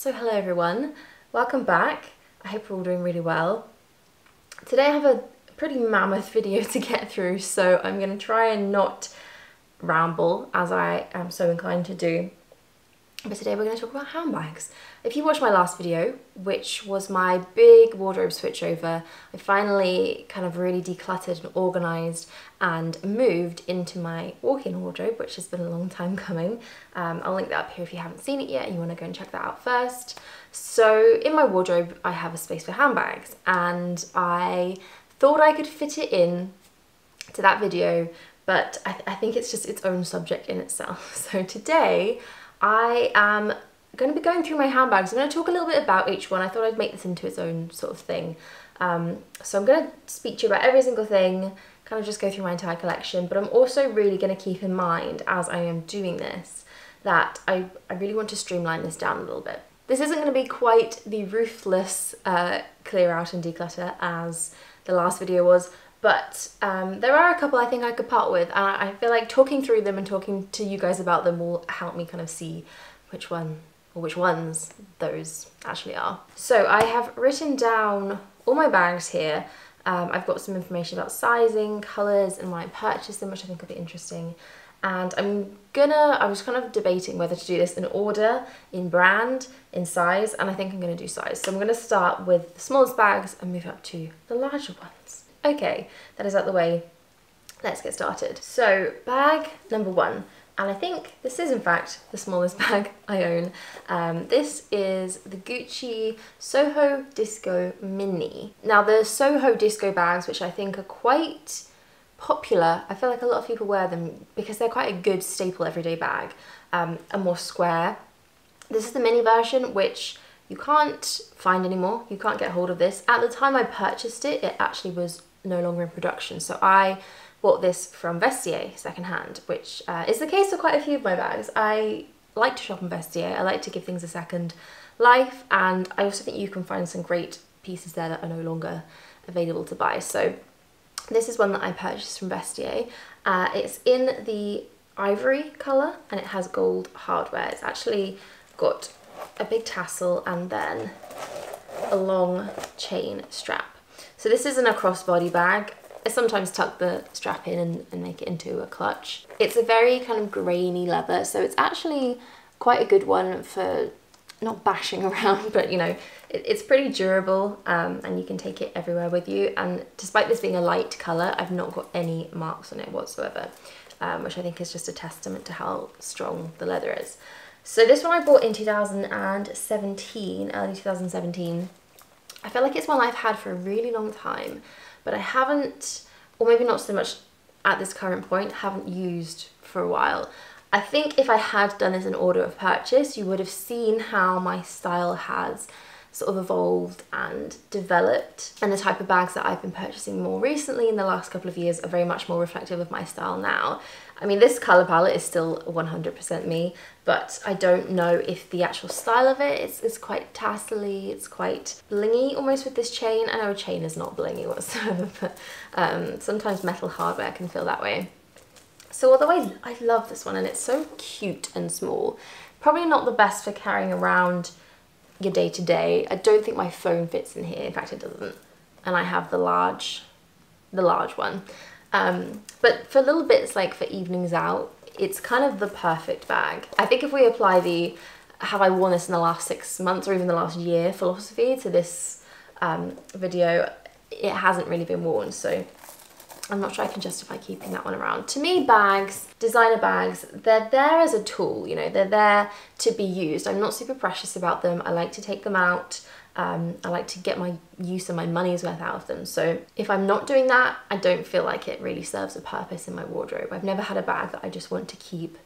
So hello everyone, welcome back. I hope you're all doing really well. Today I have a pretty mammoth video to get through so I'm going to try and not ramble as I am so inclined to do but today we're going to talk about handbags. If you watched my last video, which was my big wardrobe switchover, I finally kind of really decluttered and organised and moved into my walk-in wardrobe, which has been a long time coming. Um, I'll link that up here if you haven't seen it yet and you want to go and check that out first. So in my wardrobe, I have a space for handbags and I thought I could fit it in to that video, but I, th I think it's just its own subject in itself. So today, I am going to be going through my handbags. I'm going to talk a little bit about each one. I thought I'd make this into its own sort of thing. Um, so I'm going to speak to you about every single thing, kind of just go through my entire collection, but I'm also really going to keep in mind as I am doing this that I, I really want to streamline this down a little bit. This isn't going to be quite the ruthless uh, clear out and declutter as the last video was, but um, there are a couple I think I could part with and I feel like talking through them and talking to you guys about them will help me kind of see which one or which ones those actually are. So I have written down all my bags here. Um, I've got some information about sizing, colours and when I purchased them which I think will be interesting and I'm gonna, I was kind of debating whether to do this in order, in brand, in size, and I think I'm gonna do size. So I'm gonna start with the smallest bags and move up to the larger ones. Okay, that is out the way. Let's get started. So bag number one, and I think this is in fact the smallest bag I own. Um, this is the Gucci Soho Disco Mini. Now the Soho Disco bags, which I think are quite popular, I feel like a lot of people wear them because they're quite a good staple everyday bag, um, a more square. This is the mini version, which you can't find anymore. You can't get hold of this. At the time I purchased it, it actually was no longer in production. So I bought this from Vestiaire secondhand, which uh, is the case for quite a few of my bags. I like to shop in Vestiaire, I like to give things a second life. And I also think you can find some great pieces there that are no longer available to buy. So this is one that I purchased from Vestiaire. Uh, it's in the ivory colour and it has gold hardware. It's actually got a big tassel and then a long chain strap. So this isn't a crossbody bag. I sometimes tuck the strap in and, and make it into a clutch. It's a very kind of grainy leather, so it's actually quite a good one for not bashing around, but you know, it, it's pretty durable um, and you can take it everywhere with you. And despite this being a light colour, I've not got any marks on it whatsoever, um, which I think is just a testament to how strong the leather is. So this one I bought in 2017, early 2017. I feel like it's one I've had for a really long time, but I haven't, or maybe not so much at this current point, haven't used for a while. I think if I had done this in order of purchase, you would have seen how my style has sort of evolved and developed and the type of bags that I've been purchasing more recently in the last couple of years are very much more reflective of my style now. I mean this colour palette is still 100% me but I don't know if the actual style of it is, is quite tassely, it's quite blingy almost with this chain. I know a chain is not blingy whatsoever but um, sometimes metal hardware can feel that way. So although I, I love this one and it's so cute and small, probably not the best for carrying around your day to day. I don't think my phone fits in here. In fact, it doesn't. And I have the large, the large one. Um, but for little bits like for evenings out, it's kind of the perfect bag. I think if we apply the have I worn this in the last six months or even the last year philosophy to this um, video, it hasn't really been worn. So I'm not sure I can justify keeping that one around. To me, bags, designer bags, they're there as a tool, you know, they're there to be used. I'm not super precious about them. I like to take them out. Um, I like to get my use and my money's worth out of them. So if I'm not doing that, I don't feel like it really serves a purpose in my wardrobe. I've never had a bag that I just want to keep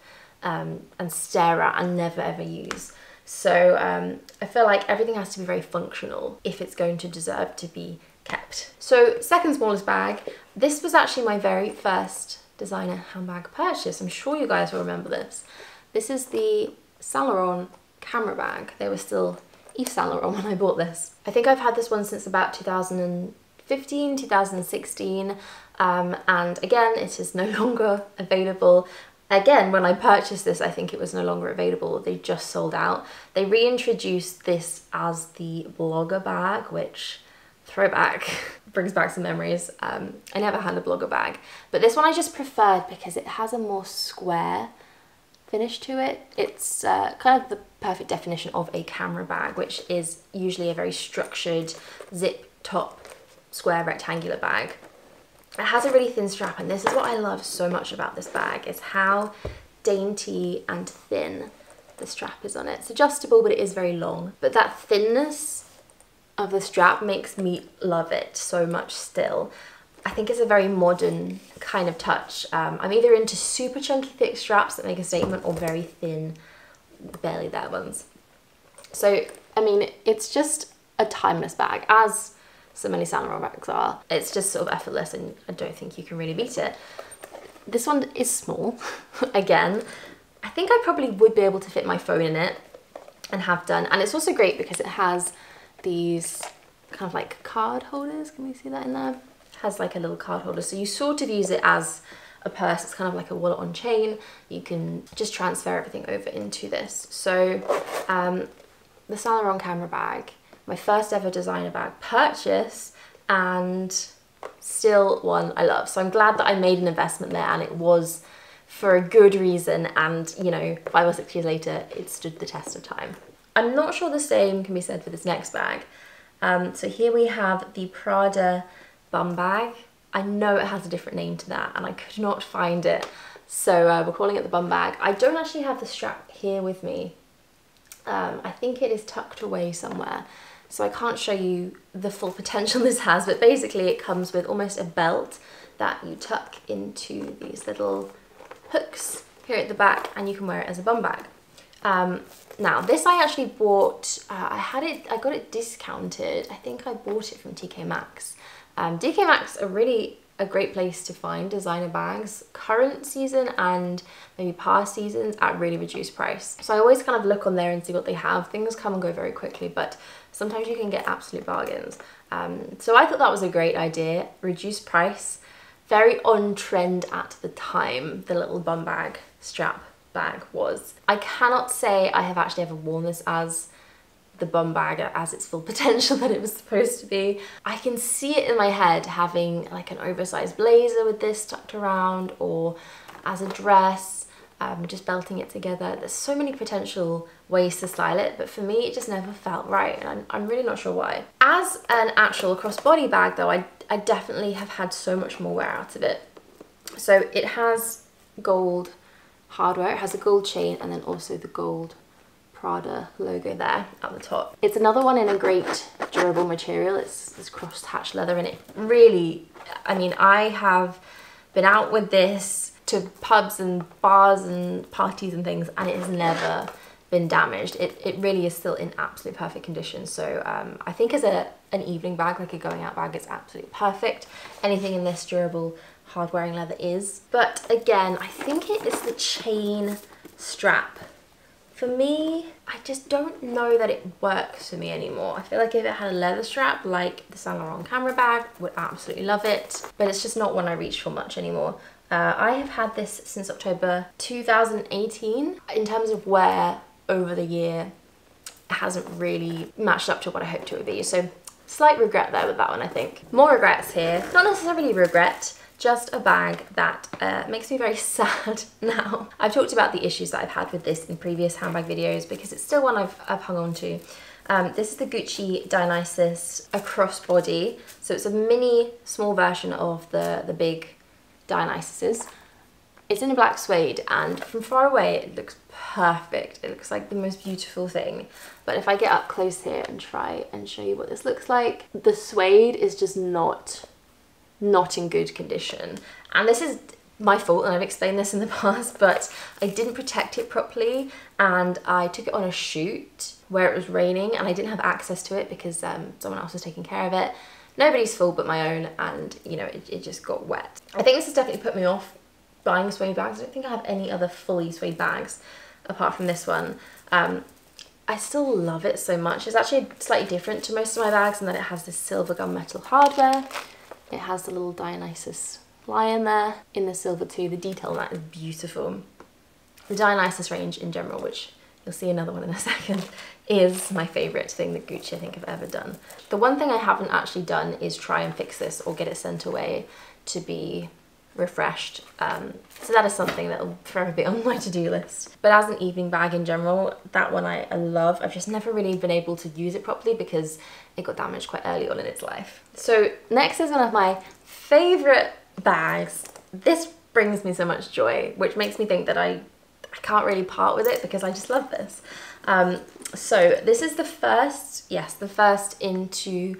um, and stare at and never ever use. So um, I feel like everything has to be very functional if it's going to deserve to be kept. So second smallest bag, this was actually my very first designer handbag purchase. I'm sure you guys will remember this. This is the Saint Laurent camera bag. They were still Yves Saint Laurent when I bought this. I think I've had this one since about 2015, 2016. Um, and again, it is no longer available. Again, when I purchased this, I think it was no longer available. They just sold out. They reintroduced this as the blogger bag, which throwback brings back some memories. Um, I never had a blogger bag, but this one I just preferred because it has a more square finish to it. It's uh, kind of the perfect definition of a camera bag, which is usually a very structured zip top square rectangular bag. It has a really thin strap and this is what I love so much about this bag is how dainty and thin the strap is on it. It's adjustable but it is very long. But that thinness of the strap makes me love it so much still. I think it's a very modern kind of touch. Um, I'm either into super chunky thick straps that make a statement or very thin, barely there ones. So, I mean, it's just a timeless bag, as so many Saint Laurent bags are. It's just sort of effortless and I don't think you can really beat it. This one is small, again. I think I probably would be able to fit my phone in it and have done. And it's also great because it has these kind of like card holders. Can we see that in there? Has like a little card holder. So you sort of use it as a purse. It's kind of like a wallet on chain. You can just transfer everything over into this. So um, the Saint Laurent camera bag, my first ever designer bag purchase and still one I love. So I'm glad that I made an investment there and it was for a good reason and you know five or six years later it stood the test of time. I'm not sure the same can be said for this next bag. Um, so here we have the Prada bum bag. I know it has a different name to that and I could not find it. So uh, we're calling it the bum bag. I don't actually have the strap here with me. Um, I think it is tucked away somewhere. So I can't show you the full potential this has, but basically it comes with almost a belt that you tuck into these little hooks here at the back and you can wear it as a bum bag. Um, now this I actually bought, uh, I had it, I got it discounted. I think I bought it from TK Maxx um, TK Maxx are really a great place to find designer bags current season and maybe past seasons at really reduced price. So I always kind of look on there and see what they have. Things come and go very quickly, but sometimes you can get absolute bargains. Um, so I thought that was a great idea. Reduced price, very on trend at the time, the little bum bag strap bag was. I cannot say I have actually ever worn this as the bum bag as its full potential that it was supposed to be. I can see it in my head having like an oversized blazer with this tucked around or as a dress, um, just belting it together. There's so many potential ways to style it, but for me it just never felt right and I'm, I'm really not sure why. As an actual crossbody bag though, I, I definitely have had so much more wear out of it. So it has gold hardware, it has a gold chain and then also the gold Prada logo there at the top. It's another one in a great durable material. It's this cross-hatch leather and it really, I mean, I have been out with this to pubs and bars and parties and things and it has never been damaged. It, it really is still in absolute perfect condition. So um, I think as a, an evening bag, like a going out bag, it's absolutely perfect. Anything in this durable hard wearing leather is. But again, I think it is the chain strap for me, I just don't know that it works for me anymore. I feel like if it had a leather strap like the Saint Laurent camera bag, would absolutely love it, but it's just not one I reach for much anymore. Uh, I have had this since October 2018. In terms of wear over the year, it hasn't really matched up to what I hoped it would be. So slight regret there with that one, I think. More regrets here. Not necessarily regret, just a bag that uh, makes me very sad now. I've talked about the issues that I've had with this in previous handbag videos because it's still one I've, I've hung on to. Um, this is the Gucci Dionysus Across Body. So it's a mini small version of the, the big Dionysuses. It's in a black suede and from far away it looks perfect. It looks like the most beautiful thing. But if I get up close here and try and show you what this looks like, the suede is just not not in good condition. And this is my fault and I've explained this in the past, but I didn't protect it properly and I took it on a shoot where it was raining and I didn't have access to it because um, someone else was taking care of it. Nobody's fault but my own and you know, it, it just got wet. I think this has definitely put me off buying suede bags. I don't think I have any other fully suede bags apart from this one. Um, I still love it so much. It's actually slightly different to most of my bags in that it has this silver gunmetal hardware it has the little Dionysus lion there in the silver too. The detail on that is beautiful. The Dionysus range in general, which you'll see another one in a second, is my favourite thing that Gucci I think have ever done. The one thing I haven't actually done is try and fix this or get it sent away to be refreshed. Um, so that is something that will forever be on my to-do list. But as an evening bag in general, that one I, I love. I've just never really been able to use it properly because it got damaged quite early on in its life. So next is one of my favourite bags. This brings me so much joy, which makes me think that I, I can't really part with it because I just love this. Um, so this is the first, yes, the first into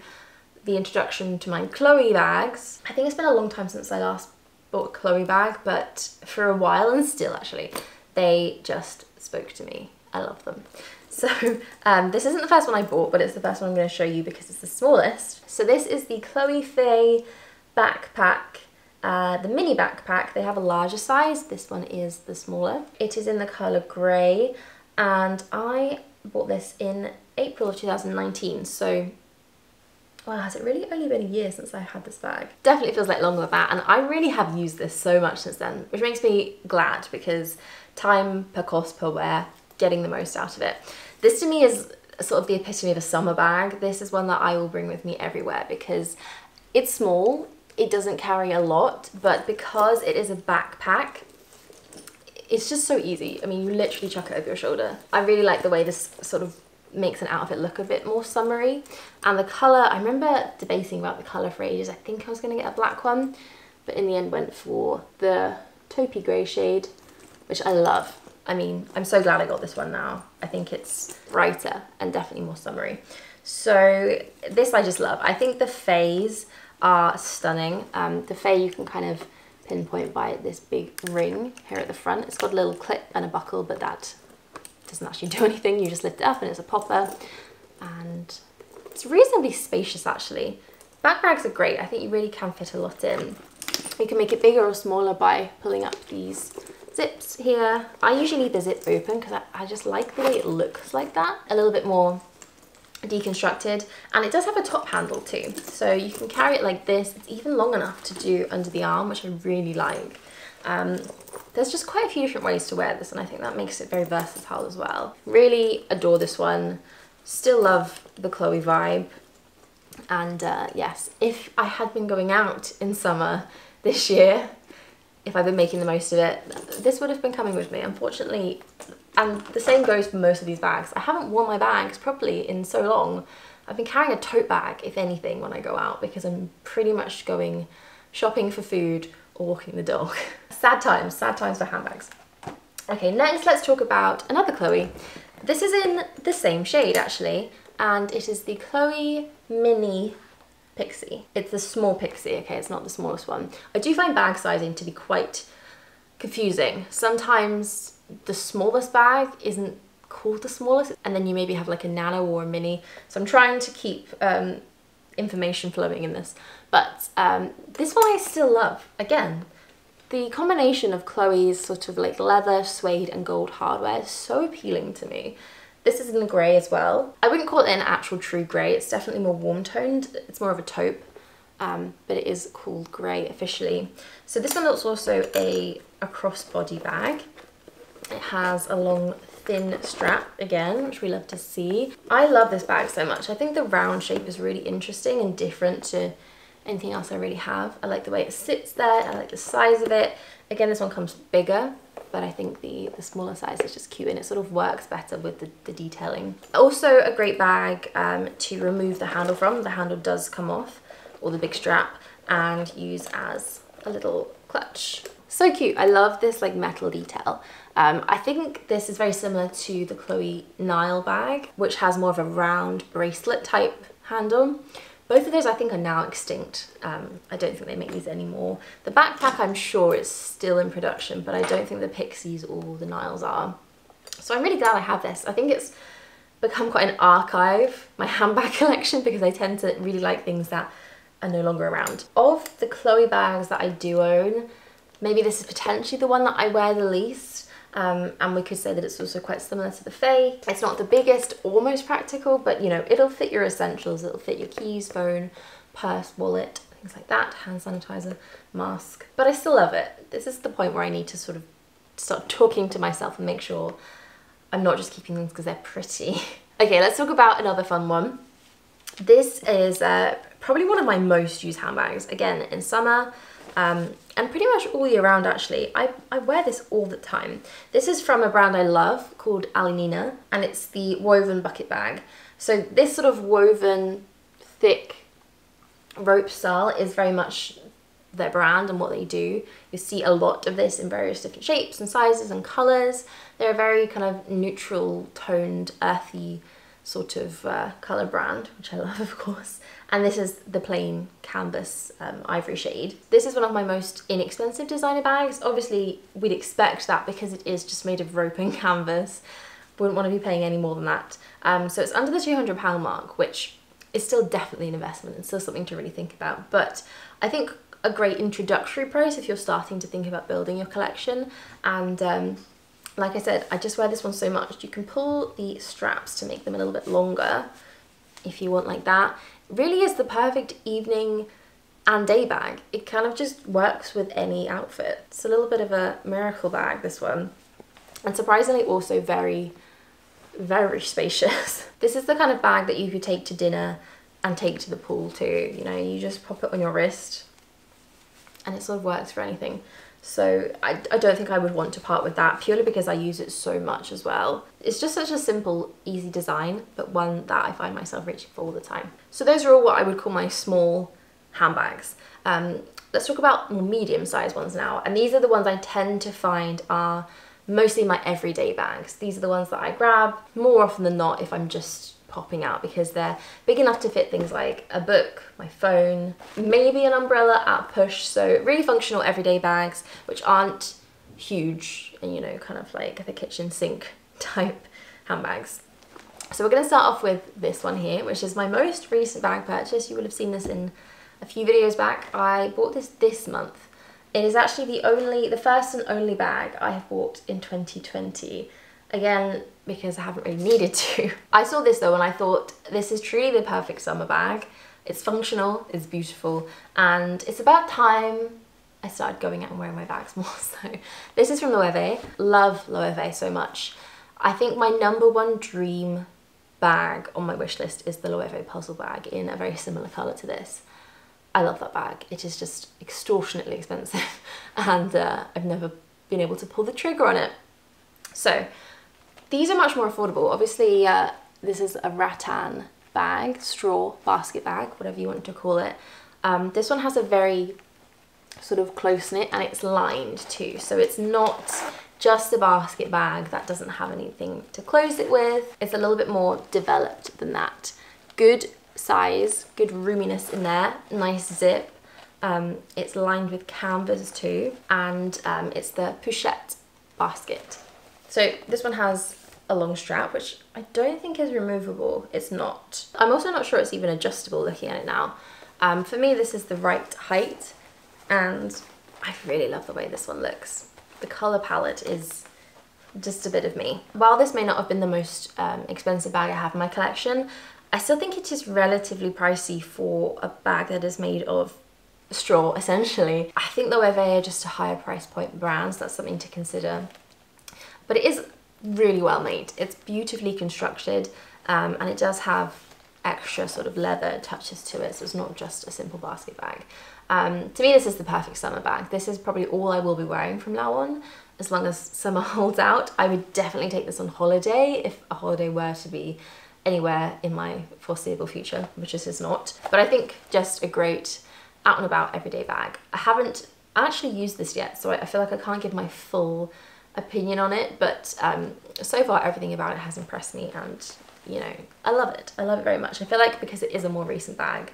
the introduction to my Chloe bags. I think it's been a long time since I last bought a Chloe bag, but for a while and still actually, they just spoke to me. I love them. So um, this isn't the first one I bought, but it's the first one I'm going to show you because it's the smallest. So this is the Chloe Faye backpack uh, the mini backpack, they have a larger size. This one is the smaller. It is in the colour grey and I bought this in April of 2019. So, wow, has it really only been a year since I had this bag? Definitely feels like longer than that. And I really have used this so much since then, which makes me glad because time per cost per wear, getting the most out of it. This to me is sort of the epitome of a summer bag. This is one that I will bring with me everywhere because it's small, it doesn't carry a lot, but because it is a backpack, it's just so easy. I mean, you literally chuck it over your shoulder. I really like the way this sort of makes an outfit look a bit more summery. And the colour, I remember debating about the colour for ages. I think I was going to get a black one, but in the end went for the taupey grey shade, which I love. I mean, I'm so glad I got this one now. I think it's brighter and definitely more summery. So this I just love. I think the Fays are stunning. Um, the Faye you can kind of pinpoint by this big ring here at the front. It's got a little clip and a buckle, but that doesn't actually do anything. You just lift it up and it's a popper. And it's reasonably spacious actually. Backpacks are great. I think you really can fit a lot in. You can make it bigger or smaller by pulling up these zips here. I usually leave the zip open because I, I just like the way it looks like that. A little bit more deconstructed. And it does have a top handle too so you can carry it like this. It's even long enough to do under the arm which I really like. Um, there's just quite a few different ways to wear this and I think that makes it very versatile as well. Really adore this one. Still love the Chloe vibe. And uh, yes if I had been going out in summer this year if I've been making the most of it this would have been coming with me unfortunately and the same goes for most of these bags. I haven't worn my bags properly in so long. I've been carrying a tote bag, if anything, when I go out because I'm pretty much going shopping for food or walking the dog. sad times, sad times for handbags. Okay, next let's talk about another Chloe. This is in the same shade actually, and it is the Chloe Mini Pixie. It's the small Pixie, okay, it's not the smallest one. I do find bag sizing to be quite confusing. Sometimes the smallest bag isn't called the smallest and then you maybe have like a nano or a mini so I'm trying to keep um, information flowing in this but um, this one I still love again the combination of Chloe's sort of like leather suede and gold hardware is so appealing to me this is in the grey as well I wouldn't call it an actual true grey it's definitely more warm toned it's more of a taupe um, but it is called grey officially so this one is also a, a crossbody bag it has a long thin strap again, which we love to see. I love this bag so much. I think the round shape is really interesting and different to anything else I really have. I like the way it sits there. I like the size of it. Again, this one comes bigger, but I think the, the smaller size is just cute and it sort of works better with the, the detailing. Also a great bag um, to remove the handle from. The handle does come off, or the big strap, and use as a little clutch. So cute. I love this like metal detail. Um, I think this is very similar to the Chloe Nile bag, which has more of a round bracelet type handle. Both of those I think are now extinct. Um, I don't think they make these anymore. The backpack I'm sure is still in production, but I don't think the Pixies or the Niles are. So I'm really glad I have this. I think it's become quite an archive, my handbag collection, because I tend to really like things that are no longer around. Of the Chloe bags that I do own, maybe this is potentially the one that I wear the least. Um, and we could say that it's also quite similar to the Faye. It's not the biggest or most practical, but you know, it'll fit your essentials. It'll fit your keys, phone, purse, wallet, things like that, hand sanitizer, mask. But I still love it. This is the point where I need to sort of start talking to myself and make sure I'm not just keeping things because they're pretty. okay, let's talk about another fun one. This is uh, probably one of my most used handbags. Again, in summer, um, and pretty much all year round actually. I, I wear this all the time. This is from a brand I love called Alienina and it's the woven bucket bag. So this sort of woven thick rope style is very much their brand and what they do. You see a lot of this in various different shapes and sizes and colours. They're a very kind of neutral toned earthy sort of uh, colour brand, which I love of course and this is the plain canvas um, ivory shade. This is one of my most inexpensive designer bags. Obviously we'd expect that because it is just made of rope and canvas. Wouldn't want to be paying any more than that. Um, so it's under the £200 mark, which is still definitely an investment and still something to really think about. But I think a great introductory price if you're starting to think about building your collection. And um, like I said, I just wear this one so much. You can pull the straps to make them a little bit longer if you want like that really is the perfect evening and day bag. It kind of just works with any outfit. It's a little bit of a miracle bag, this one. And surprisingly also very, very spacious. this is the kind of bag that you could take to dinner and take to the pool too. You know, you just pop it on your wrist and it sort of works for anything. So I, I don't think I would want to part with that purely because I use it so much as well. It's just such a simple, easy design, but one that I find myself reaching for all the time. So those are all what I would call my small handbags. Um, let's talk about more medium sized ones now. And these are the ones I tend to find are mostly my everyday bags. These are the ones that I grab more often than not if I'm just popping out because they're big enough to fit things like a book, my phone, maybe an umbrella at push. So really functional everyday bags, which aren't huge and you know, kind of like the kitchen sink type handbags. So we're gonna start off with this one here, which is my most recent bag purchase. You will have seen this in a few videos back. I bought this this month. It is actually the only, the first and only bag I have bought in 2020. Again, because I haven't really needed to. I saw this though and I thought this is truly the perfect summer bag. It's functional, it's beautiful, and it's about time I started going out and wearing my bags more. So this is from Loewe. Love Loewe so much. I think my number one dream bag on my wish list is the Loewe puzzle bag in a very similar colour to this. I love that bag. It is just extortionately expensive and uh, I've never been able to pull the trigger on it. So these are much more affordable. Obviously, uh, this is a rattan bag, straw basket bag, whatever you want to call it. Um, this one has a very sort of close knit and it's lined too. So it's not just a basket bag that doesn't have anything to close it with. It's a little bit more developed than that. Good size, good roominess in there, nice zip. Um, it's lined with canvas too and um, it's the pochette basket. So this one has a long strap, which I don't think is removable. It's not. I'm also not sure it's even adjustable looking at it now. Um, for me, this is the right height and I really love the way this one looks. The color palette is just a bit of me. While this may not have been the most um, expensive bag I have in my collection, I still think it is relatively pricey for a bag that is made of straw, essentially. I think the Loewe are just a higher price point brands. That's something to consider. But it is really well made. It's beautifully constructed um, and it does have extra sort of leather touches to it, so it's not just a simple basket bag. Um, to me, this is the perfect summer bag. This is probably all I will be wearing from now on, as long as summer holds out. I would definitely take this on holiday if a holiday were to be anywhere in my foreseeable future, which this is not. But I think just a great out and about everyday bag. I haven't actually used this yet, so I feel like I can't give my full opinion on it, but um, so far everything about it has impressed me and you know, I love it. I love it very much. I feel like because it is a more recent bag,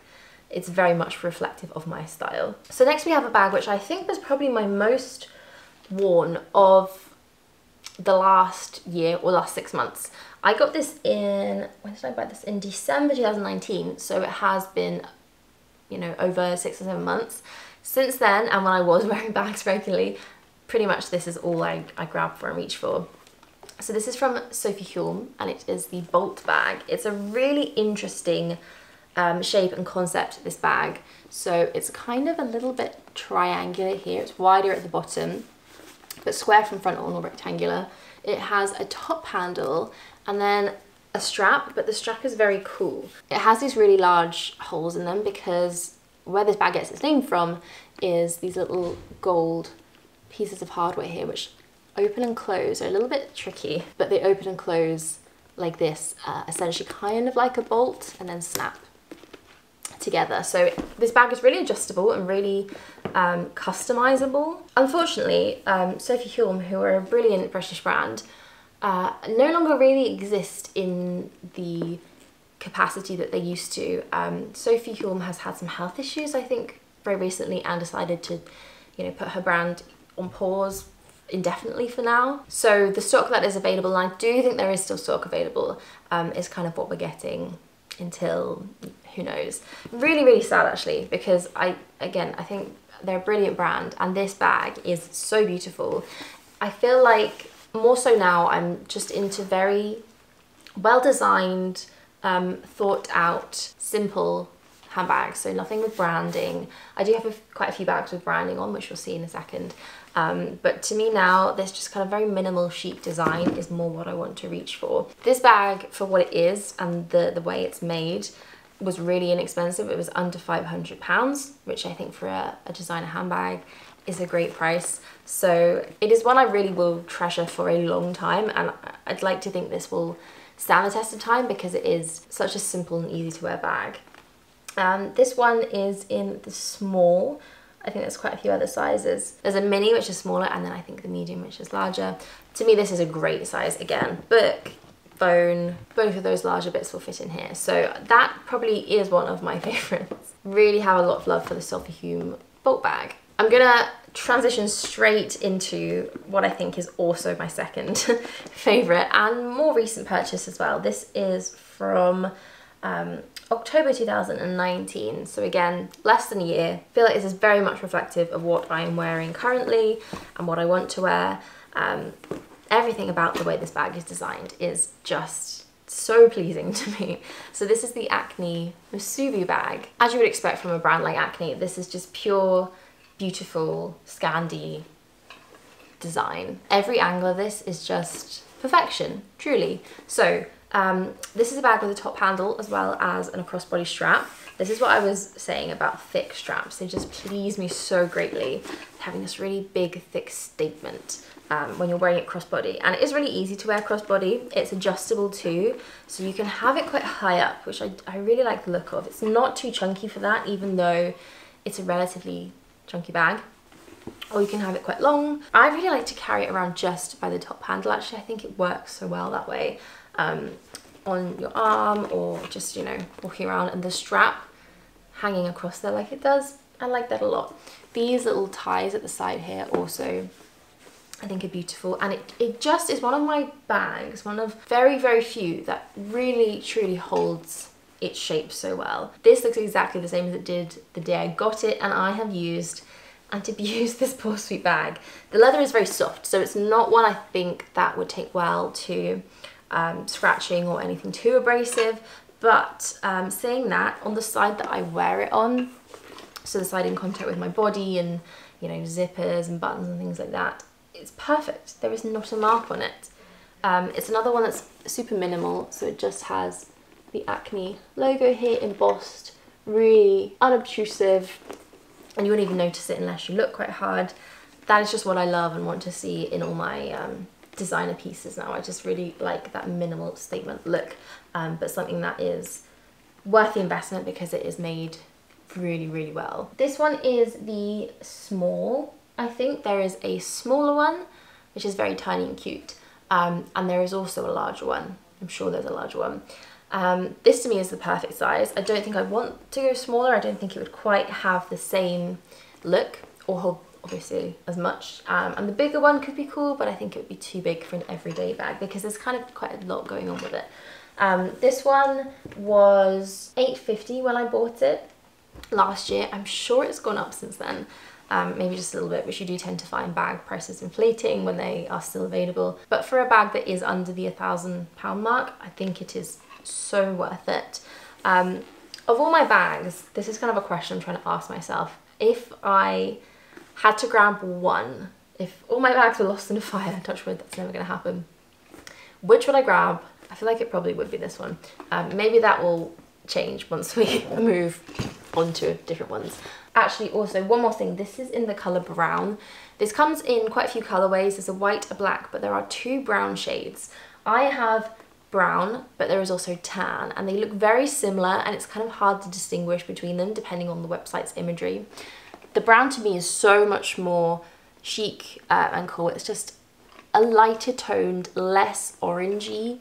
it's very much reflective of my style. So next we have a bag which I think was probably my most worn of the last year or last six months. I got this in, when did I buy this? In December 2019, so it has been, you know, over six or seven months. Since then, and when I was wearing bags regularly, pretty much this is all I, I grab for and reach for. So this is from Sophie Hulme and it is the Bolt bag. It's a really interesting um, shape and concept, this bag. So it's kind of a little bit triangular here. It's wider at the bottom but square from front or rectangular. It has a top handle and then a strap, but the strap is very cool. It has these really large holes in them because where this bag gets its name from is these little gold pieces of hardware here, which open and close are a little bit tricky, but they open and close like this, uh, essentially kind of like a bolt and then snap together. So this bag is really adjustable and really um, customizable. Unfortunately, um, Sophie Hulme, who are a brilliant British brand, uh, no longer really exist in the capacity that they used to. Um, Sophie Hulme has had some health issues, I think, very recently and decided to, you know, put her brand on pause indefinitely for now. So the stock that is available, and I do think there is still stock available, um, is kind of what we're getting until who knows. Really, really sad actually, because I, again, I think they're a brilliant brand and this bag is so beautiful. I feel like more so now I'm just into very well designed, um, thought out, simple handbags, so nothing with branding. I do have a, quite a few bags with branding on, which you'll see in a second. Um, but to me now, this just kind of very minimal chic design is more what I want to reach for. This bag, for what it is and the, the way it's made, was really inexpensive. It was under £500, which I think for a, a designer handbag is a great price. So it is one I really will treasure for a long time and I'd like to think this will stand the test of time because it is such a simple and easy to wear bag. Um, this one is in the small. I think there's quite a few other sizes. There's a mini, which is smaller, and then I think the medium, which is larger. To me, this is a great size. Again, book, phone, both of those larger bits will fit in here. So that probably is one of my favorites. Really have a lot of love for the Sophie Hulme Bolt bag. I'm gonna transition straight into what I think is also my second favorite and more recent purchase as well. This is from um, October 2019. So again, less than a year. I feel like this is very much reflective of what I am wearing currently and what I want to wear. Um, everything about the way this bag is designed is just so pleasing to me. So this is the Acne Musubi bag. As you would expect from a brand like Acne, this is just pure, beautiful, Scandi design. Every angle of this is just perfection, truly. So um, this is a bag with a top handle as well as an crossbody strap. This is what I was saying about thick straps. They just please me so greatly, having this really big, thick statement um, when you're wearing it crossbody. And it is really easy to wear crossbody. It's adjustable too, so you can have it quite high up, which I, I really like the look of. It's not too chunky for that, even though it's a relatively chunky bag or you can have it quite long. I really like to carry it around just by the top handle actually. I think it works so well that way um, on your arm or just, you know, walking around and the strap hanging across there like it does. I like that a lot. These little ties at the side here also I think are beautiful and it, it just is one of my bags, one of very, very few that really truly holds its shape so well. This looks exactly the same as it did the day I got it and I have used and to use this poor sweet bag. The leather is very soft so it's not one I think that would take well to um, scratching or anything too abrasive. But um, saying that, on the side that I wear it on, so the side in contact with my body and, you know, zippers and buttons and things like that, it's perfect. There is not a mark on it. Um, it's another one that's super minimal, so it just has the Acne logo here embossed, really unobtrusive, and you wouldn't even notice it unless you look quite hard. That is just what I love and want to see in all my um, designer pieces now. I just really like that minimal statement look, um, but something that is worth the investment because it is made really, really well. This one is the small. I think there is a smaller one, which is very tiny and cute. Um, and there is also a larger one. I'm sure there's a larger one. Um, this to me is the perfect size. I don't think I want to go smaller. I don't think it would quite have the same look or hold obviously as much um, and the bigger one could be cool but I think it would be too big for an everyday bag because there's kind of quite a lot going on with it. Um, this one was 8.50 when I bought it last year. I'm sure it's gone up since then. Um, maybe just a little bit, which you do tend to find bag prices inflating when they are still available. But for a bag that is under the £1,000 mark, I think it is so worth it. Um, of all my bags, this is kind of a question I'm trying to ask myself. If I had to grab one if all my bags were lost in a fire, touch wood, that's never to happen. Which would I grab? I feel like it probably would be this one. Um, maybe that will change once we move on to different ones. Actually, also, one more thing. This is in the colour brown. This comes in quite a few colourways. There's a white, a black, but there are two brown shades. I have brown, but there is also tan, and they look very similar, and it's kind of hard to distinguish between them depending on the website's imagery. The brown to me is so much more chic uh, and cool. It's just a lighter toned, less orangey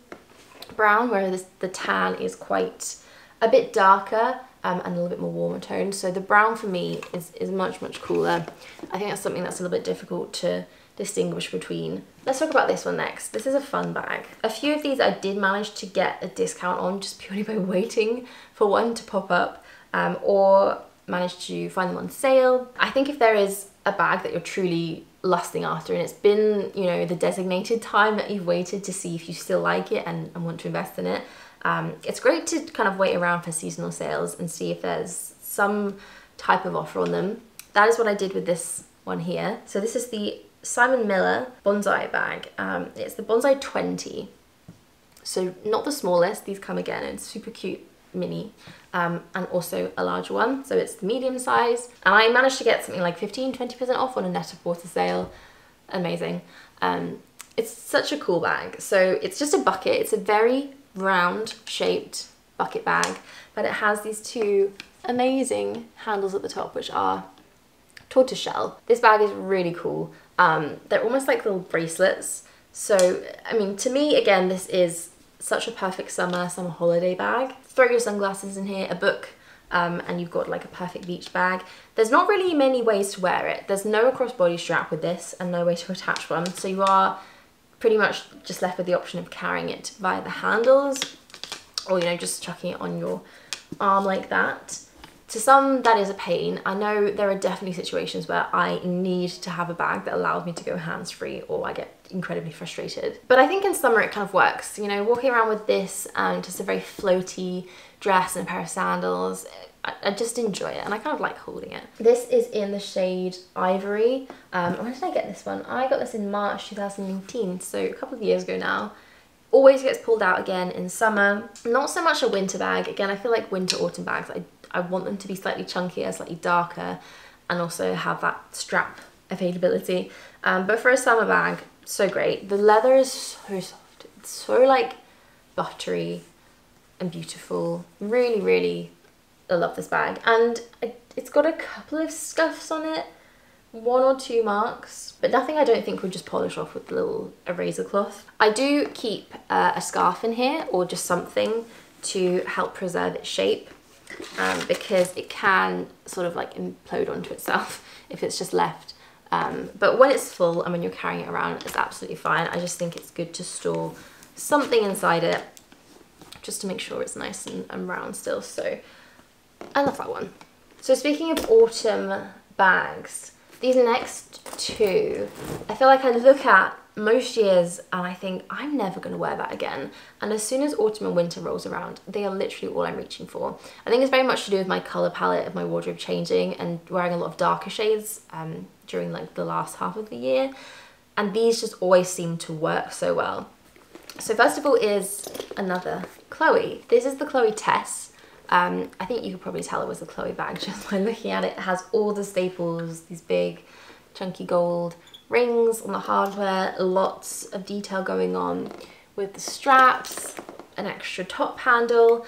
brown, whereas the tan is quite a bit darker um, and a little bit more warmer toned. So the brown for me is, is much, much cooler. I think that's something that's a little bit difficult to distinguish between. Let's talk about this one next. This is a fun bag. A few of these I did manage to get a discount on just purely by waiting for one to pop up um, or managed to find them on sale. I think if there is a bag that you're truly lusting after and it's been, you know, the designated time that you've waited to see if you still like it and, and want to invest in it, um, it's great to kind of wait around for seasonal sales and see if there's some type of offer on them. That is what I did with this one here. So this is the Simon Miller bonsai bag. Um, it's the bonsai 20. So not the smallest, these come again, it's super cute mini um, and also a large one. So it's the medium size. And I managed to get something like 15, 20% off on a Net-a-Porter sale. Amazing. Um, it's such a cool bag. So it's just a bucket. It's a very round shaped bucket bag, but it has these two amazing handles at the top, which are tortoiseshell. This bag is really cool. Um, they're almost like little bracelets. So, I mean, to me, again, this is such a perfect summer, summer holiday bag. Throw your sunglasses in here, a book, um, and you've got like a perfect beach bag. There's not really many ways to wear it. There's no crossbody strap with this and no way to attach one. So you are pretty much just left with the option of carrying it via the handles or, you know, just chucking it on your arm like that. To some, that is a pain. I know there are definitely situations where I need to have a bag that allows me to go hands-free or I get incredibly frustrated. But I think in summer it kind of works. You know, walking around with this and just a very floaty dress and a pair of sandals, I, just enjoy it and I kind of like holding it. This is in the shade Ivory. Um, when did I get this one? I got this in March 2019, so a couple of years ago now always gets pulled out again in summer. Not so much a winter bag. Again, I feel like winter autumn bags, I I want them to be slightly chunkier, slightly darker, and also have that strap availability. Um, but for a summer bag, so great. The leather is so soft. It's so like buttery and beautiful. Really, really, I love this bag. And it's got a couple of scuffs on it, one or two marks, but nothing I don't think would just polish off with a little eraser cloth. I do keep uh, a scarf in here or just something to help preserve its shape um, because it can sort of like implode onto itself if it's just left. Um, but when it's full and when you're carrying it around, it's absolutely fine. I just think it's good to store something inside it just to make sure it's nice and, and round still. So I love that one. So speaking of autumn bags, these next two, I feel like I look at most years and I think I'm never going to wear that again. And as soon as autumn and winter rolls around, they are literally all I'm reaching for. I think it's very much to do with my colour palette of my wardrobe changing and wearing a lot of darker shades um, during like the last half of the year. And these just always seem to work so well. So first of all is another Chloe. This is the Chloe Tess. Um, I think you could probably tell it was a Chloe bag just by looking at it. It has all the staples, these big chunky gold rings on the hardware, lots of detail going on with the straps, an extra top handle.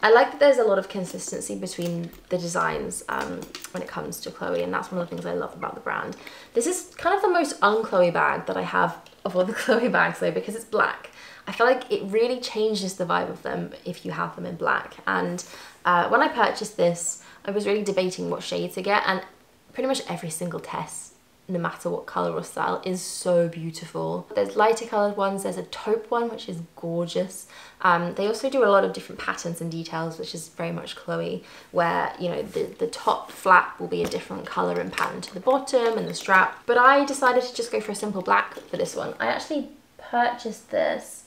I like that there's a lot of consistency between the designs um, when it comes to Chloe and that's one of the things I love about the brand. This is kind of the most un-Chloe bag that I have of all the Chloe bags though because it's black. I feel like it really changes the vibe of them if you have them in black and uh, when I purchased this I was really debating what shade to get and pretty much every single Tess no matter what colour or style is so beautiful. There's lighter coloured ones, there's a taupe one which is gorgeous. Um, they also do a lot of different patterns and details which is very much Chloe where you know the, the top flap will be a different colour and pattern to the bottom and the strap. But I decided to just go for a simple black for this one. I actually purchased this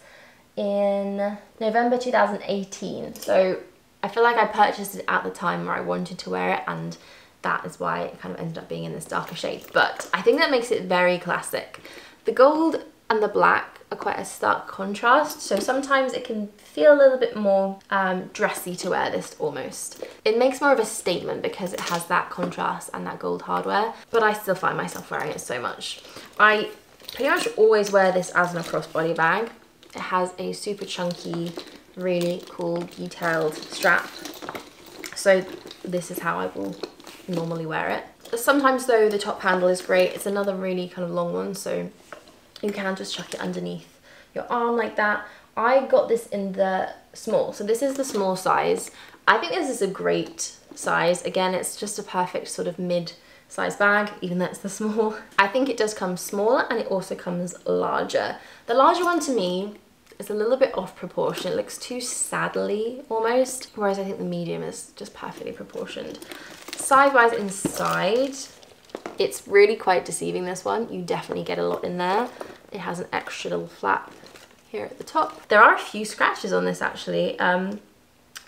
in November 2018 so I feel like I purchased it at the time where I wanted to wear it and that is why it kind of ended up being in this darker shade. But I think that makes it very classic. The gold and the black are quite a stark contrast, so sometimes it can feel a little bit more um, dressy to wear this almost. It makes more of a statement because it has that contrast and that gold hardware, but I still find myself wearing it so much. I pretty much always wear this as an crossbody bag. It has a super chunky, really cool detailed strap. So this is how I will normally wear it. Sometimes though the top handle is great. It's another really kind of long one so you can just chuck it underneath your arm like that. I got this in the small, so this is the small size. I think this is a great size. Again, it's just a perfect sort of mid size bag, even though it's the small. I think it does come smaller and it also comes larger. The larger one to me is a little bit off proportion. It looks too saddly almost, whereas I think the medium is just perfectly proportioned. Size-wise inside, it's really quite deceiving this one. You definitely get a lot in there. It has an extra little flap here at the top. There are a few scratches on this actually. Um,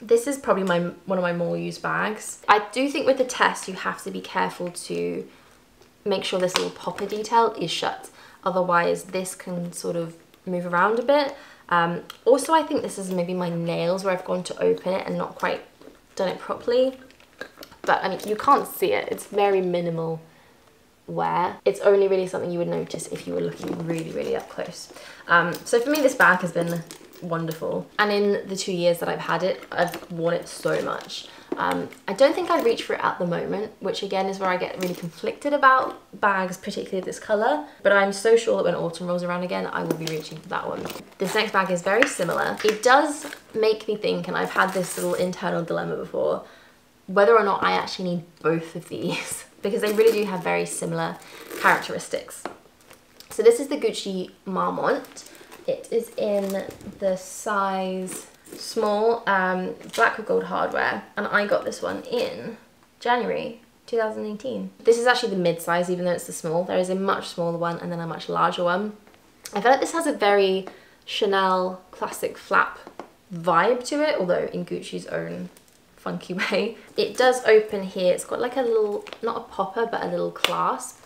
this is probably my one of my more used bags. I do think with the Tess you have to be careful to make sure this little popper detail is shut. Otherwise this can sort of move around a bit. Um, also I think this is maybe my nails where I've gone to open it and not quite done it properly. But I mean you can't see it, it's very minimal wear. It's only really something you would notice if you were looking really, really up close. Um, so for me, this bag has been wonderful. And in the two years that I've had it, I've worn it so much. Um, I don't think I'd reach for it at the moment, which again is where I get really conflicted about bags, particularly this colour. But I'm so sure that when autumn rolls around again, I will be reaching for that one. This next bag is very similar. It does make me think, and I've had this little internal dilemma before, whether or not I actually need both of these. because they really do have very similar characteristics. So this is the Gucci Marmont. It is in the size small, um, black with gold hardware, and I got this one in January 2018. This is actually the mid-size, even though it's the small. There is a much smaller one and then a much larger one. I feel like this has a very Chanel classic flap vibe to it, although in Gucci's own funky way. It does open here. It's got like a little, not a popper, but a little clasp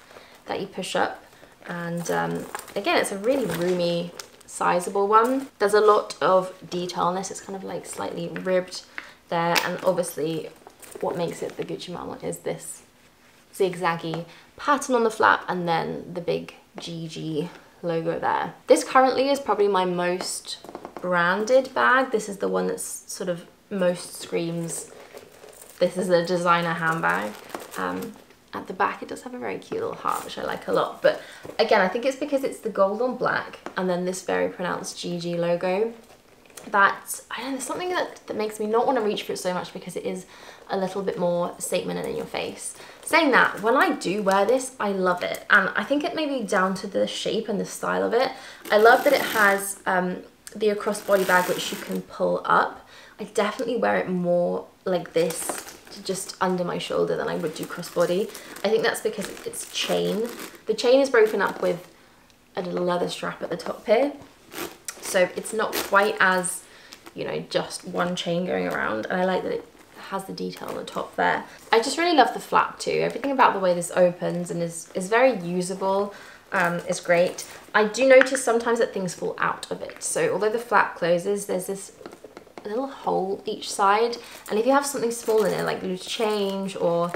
that you push up. And um, again, it's a really roomy, sizable one. There's a lot of detail on this. It's kind of like slightly ribbed there. And obviously what makes it the Gucci Marmont is this zigzaggy pattern on the flap and then the big GG logo there. This currently is probably my most branded bag. This is the one that's sort of most screams this is a designer handbag. Um, at the back it does have a very cute little heart which I like a lot but again I think it's because it's the gold on black and then this very pronounced GG logo that I don't know there's something that, that makes me not want to reach for it so much because it is a little bit more statement and in your face. Saying that, when I do wear this, I love it. And I think it may be down to the shape and the style of it. I love that it has um, the across body bag which you can pull up I definitely wear it more like this just under my shoulder than I would do crossbody. I think that's because it's chain. The chain is broken up with a little leather strap at the top here. So it's not quite as, you know, just one chain going around. And I like that it has the detail on the top there. I just really love the flap too. Everything about the way this opens and is, is very usable um, is great. I do notice sometimes that things fall out of it. So although the flap closes, there's this a little hole each side. And if you have something small in it, like loose change or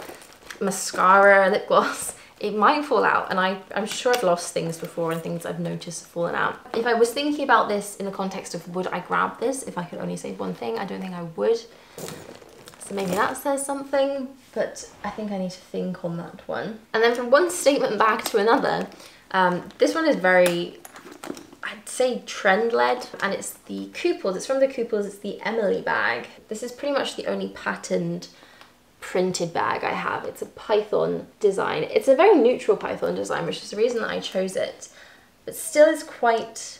mascara, lip gloss, it might fall out. And I, I'm sure I've lost things before and things I've noticed have fallen out. If I was thinking about this in the context of would I grab this, if I could only say one thing, I don't think I would. So maybe that says something, but I think I need to think on that one. And then from one statement back to another, um, this one is very I'd say trend led and it's the Kooples. It's from the Kooples, it's the Emily bag. This is pretty much the only patterned printed bag I have. It's a python design. It's a very neutral python design, which is the reason that I chose it. But still is quite,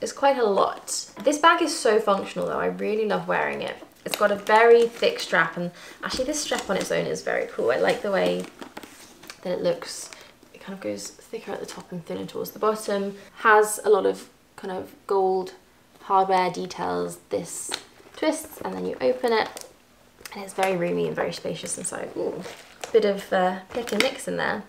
it's quite a lot. This bag is so functional though. I really love wearing it. It's got a very thick strap and actually this strap on its own is very cool. I like the way that it looks kind of goes thicker at the top and thinner towards the bottom. Has a lot of kind of gold hardware details. This twists and then you open it and it's very roomy and very spacious inside. Ooh, bit of uh, pick and mix in there.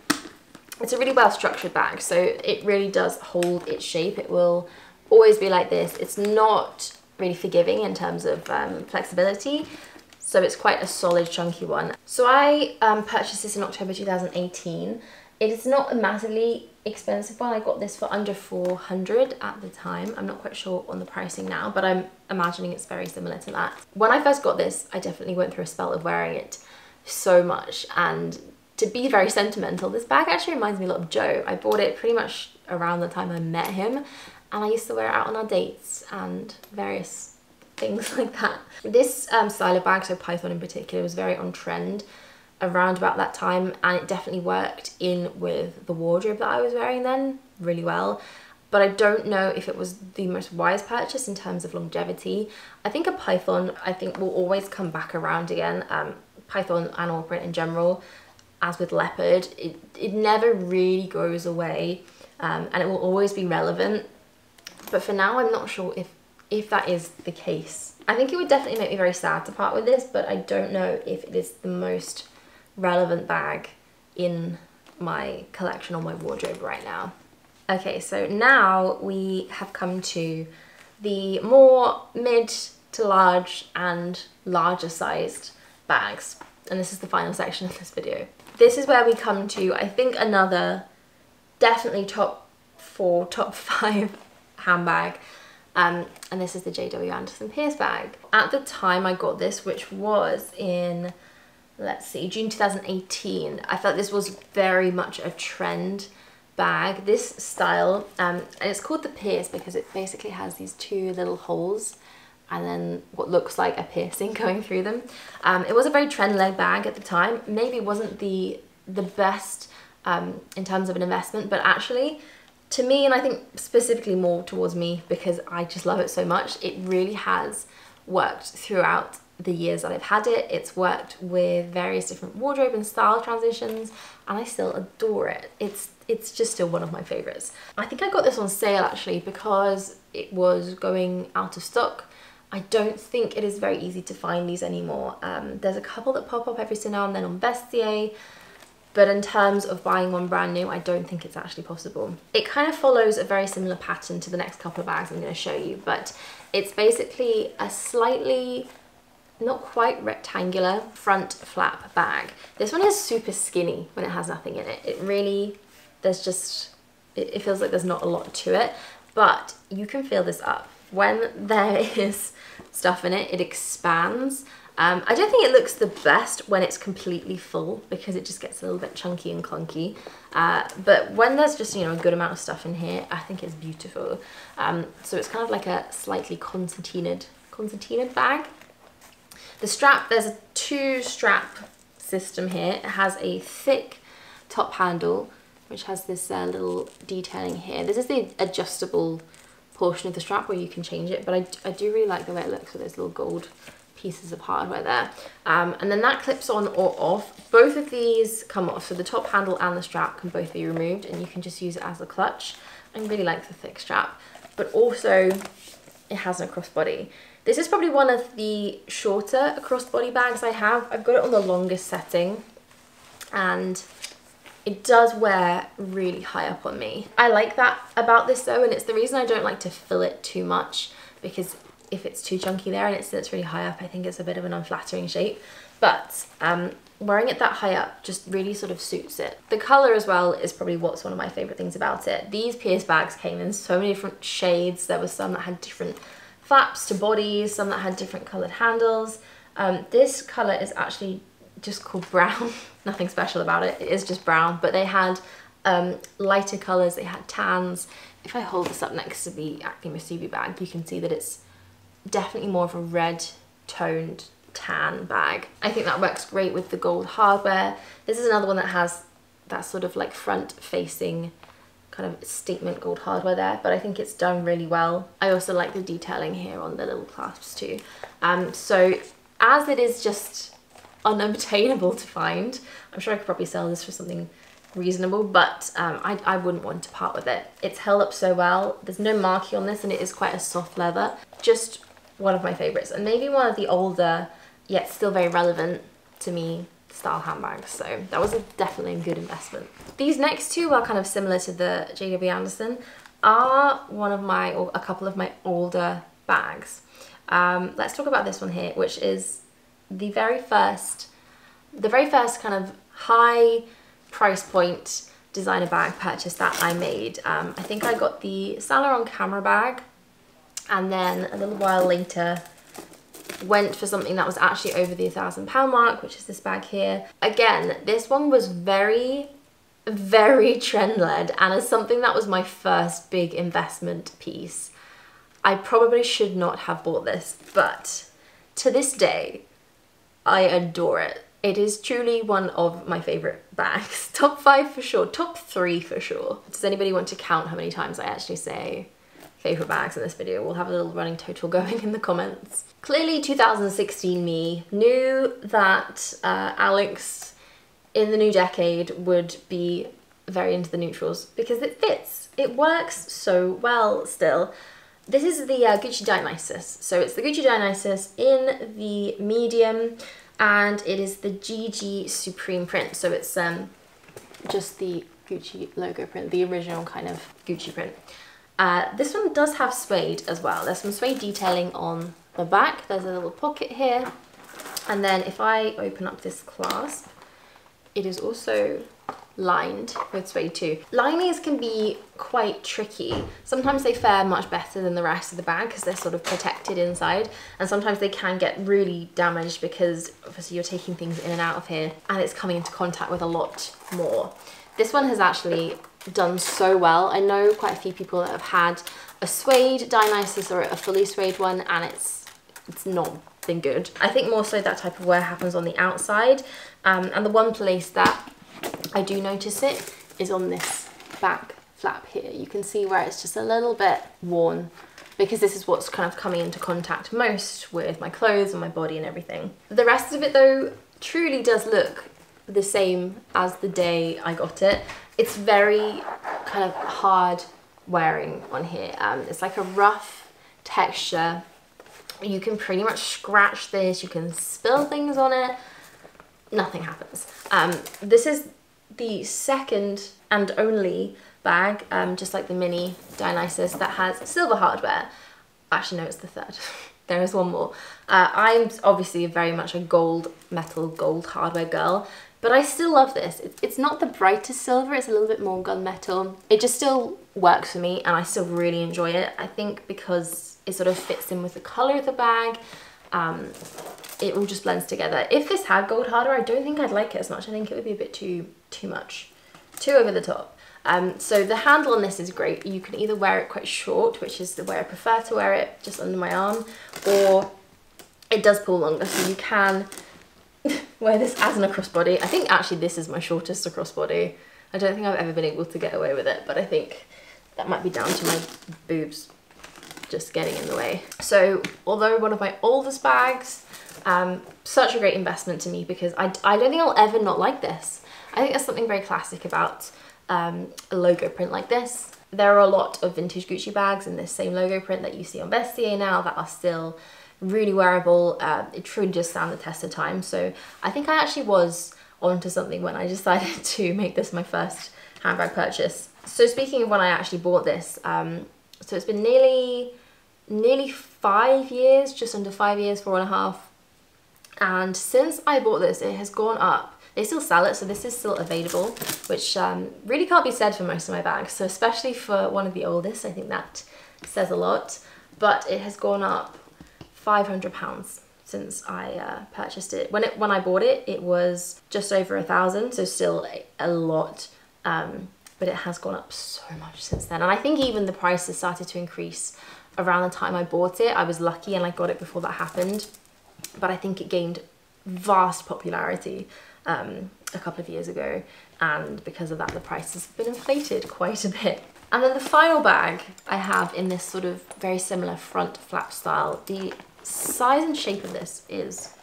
It's a really well structured bag, so it really does hold its shape. It will always be like this. It's not really forgiving in terms of um, flexibility, so it's quite a solid chunky one. So I um, purchased this in October 2018. It is not a massively expensive one. I got this for under 400 at the time. I'm not quite sure on the pricing now, but I'm imagining it's very similar to that. When I first got this, I definitely went through a spell of wearing it so much and to be very sentimental, this bag actually reminds me a lot of Joe. I bought it pretty much around the time I met him and I used to wear it out on our dates and various things like that. This um, style of bag, so Python in particular, was very on trend around about that time and it definitely worked in with the wardrobe that I was wearing then really well but I don't know if it was the most wise purchase in terms of longevity. I think a python I think will always come back around again. Um, python animal print in general, as with leopard, it, it never really goes away um, and it will always be relevant. But for now, I'm not sure if, if that is the case. I think it would definitely make me very sad to part with this, but I don't know if it is the most relevant bag in my collection or my wardrobe right now. Okay, so now we have come to the more mid to large and larger sized bags. And this is the final section of this video. This is where we come to, I think, another definitely top four, top five handbag. Um, and this is the JW Anderson Pierce bag. At the time I got this, which was in let's see, June 2018. I felt this was very much a trend bag. This style, um, and it's called the Pierce because it basically has these two little holes and then what looks like a piercing going through them. Um, it was a very trend-led bag at the time. Maybe wasn't the, the best um, in terms of an investment, but actually to me, and I think specifically more towards me because I just love it so much, it really has worked throughout the years that I've had it. It's worked with various different wardrobe and style transitions and I still adore it. It's it's just still one of my favorites. I think I got this on sale actually because it was going out of stock. I don't think it is very easy to find these anymore. Um, there's a couple that pop up every so now and then on Vestiaire, but in terms of buying one brand new, I don't think it's actually possible. It kind of follows a very similar pattern to the next couple of bags I'm going to show you, but it's basically a slightly not quite rectangular front flap bag. This one is super skinny when it has nothing in it. It really, there's just, it, it feels like there's not a lot to it, but you can feel this up. When there is stuff in it, it expands. Um, I don't think it looks the best when it's completely full because it just gets a little bit chunky and clunky. Uh, but when there's just, you know, a good amount of stuff in here, I think it's beautiful. Um, so it's kind of like a slightly concertinaed, concertinaed bag. The strap, there's a two strap system here. It has a thick top handle, which has this uh, little detailing here. This is the adjustable portion of the strap where you can change it, but I, I do really like the way it looks with those little gold pieces of hardware there. Um, and then that clips on or off. Both of these come off, so the top handle and the strap can both be removed and you can just use it as a clutch. I really like the thick strap, but also it has no crossbody. This is probably one of the shorter crossbody bags I have. I've got it on the longest setting and it does wear really high up on me. I like that about this though and it's the reason I don't like to fill it too much because if it's too chunky there and it sits really high up I think it's a bit of an unflattering shape but um, wearing it that high up just really sort of suits it. The colour as well is probably what's one of my favourite things about it. These Pierce bags came in so many different shades. There was some that had different flaps to bodies, some that had different coloured handles. Um, this colour is actually just called brown, nothing special about it, it is just brown, but they had um, lighter colours, they had tans. If I hold this up next to the Acne Musubi bag, you can see that it's definitely more of a red toned tan bag. I think that works great with the gold hardware. This is another one that has that sort of like front facing kind of statement gold hardware there, but I think it's done really well. I also like the detailing here on the little clasps too. Um, so as it is just unobtainable to find, I'm sure I could probably sell this for something reasonable, but um, I, I wouldn't want to part with it. It's held up so well. There's no marking on this and it is quite a soft leather. Just one of my favorites and maybe one of the older, yet still very relevant to me style handbags. So that was a, definitely a good investment. These next two are kind of similar to the JW Anderson, are one of my, or a couple of my older bags. Um, let's talk about this one here, which is the very first, the very first kind of high price point designer bag purchase that I made. Um, I think I got the Saint Laurent camera bag and then a little while later went for something that was actually over the thousand pound mark, which is this bag here. Again, this one was very, very trend led and as something that was my first big investment piece. I probably should not have bought this, but to this day, I adore it. It is truly one of my favorite bags. Top five for sure, top three for sure. Does anybody want to count how many times I actually say favorite bags in this video? We'll have a little running total going in the comments. Clearly 2016 me knew that uh, Alex in the new decade would be very into the neutrals because it fits. It works so well still. This is the uh, Gucci Dionysus. So it's the Gucci Dionysus in the medium and it is the GG Supreme print. So it's um, just the Gucci logo print, the original kind of Gucci print. Uh, this one does have suede as well. There's some suede detailing on the back. There's a little pocket here. And then if I open up this clasp, it is also lined with suede too. Linings can be quite tricky. Sometimes they fare much better than the rest of the bag because they're sort of protected inside and sometimes they can get really damaged because obviously you're taking things in and out of here and it's coming into contact with a lot more. This one has actually done so well. I know quite a few people that have had a suede Dionysus or a fully suede one and it's it's not been good. I think more so that type of wear happens on the outside um, and the one place that I do notice it is on this back flap here. You can see where it's just a little bit worn because this is what's kind of coming into contact most with my clothes and my body and everything. The rest of it though truly does look the same as the day I got it. It's very kind of hard wearing on here. Um, it's like a rough texture. You can pretty much scratch this, you can spill things on it, nothing happens. Um, this is the second and only bag, um, just like the mini Dionysus, that has silver hardware. Actually, no, it's the third. there is one more. Uh, I'm obviously very much a gold, metal, gold hardware girl, but I still love this. It's not the brightest silver, it's a little bit more gunmetal. It just still works for me and I still really enjoy it. I think because it sort of fits in with the colour of the bag, um, it all just blends together. If this had gold hardware, I don't think I'd like it as much. I think it would be a bit too, too much, too over the top. Um, so the handle on this is great. You can either wear it quite short, which is the way I prefer to wear it, just under my arm, or it does pull longer, so you can wear this as an across body. I think actually this is my shortest across body. I don't think I've ever been able to get away with it, but I think that might be down to my boobs just getting in the way. So although one of my oldest bags, um, such a great investment to me because I, I don't think I'll ever not like this. I think there's something very classic about um, a logo print like this. There are a lot of vintage Gucci bags in this same logo print that you see on Vestiaire now that are still really wearable. Uh, it truly just stand the test of time. So I think I actually was onto something when I decided to make this my first handbag purchase. So speaking of when I actually bought this, um, so it's been nearly nearly five years, just under five years, four and a half. And since I bought this, it has gone up. They still sell it, so this is still available, which um, really can't be said for most of my bags. So especially for one of the oldest, I think that says a lot. But it has gone up 500 pounds since I uh, purchased it. When it when I bought it, it was just over a thousand, so still a, a lot. Um, but it has gone up so much since then. And I think even the prices started to increase around the time I bought it. I was lucky and I got it before that happened. But I think it gained vast popularity um, a couple of years ago. And because of that, the price has been inflated quite a bit. And then the final bag I have in this sort of very similar front flap style. The size and shape of this is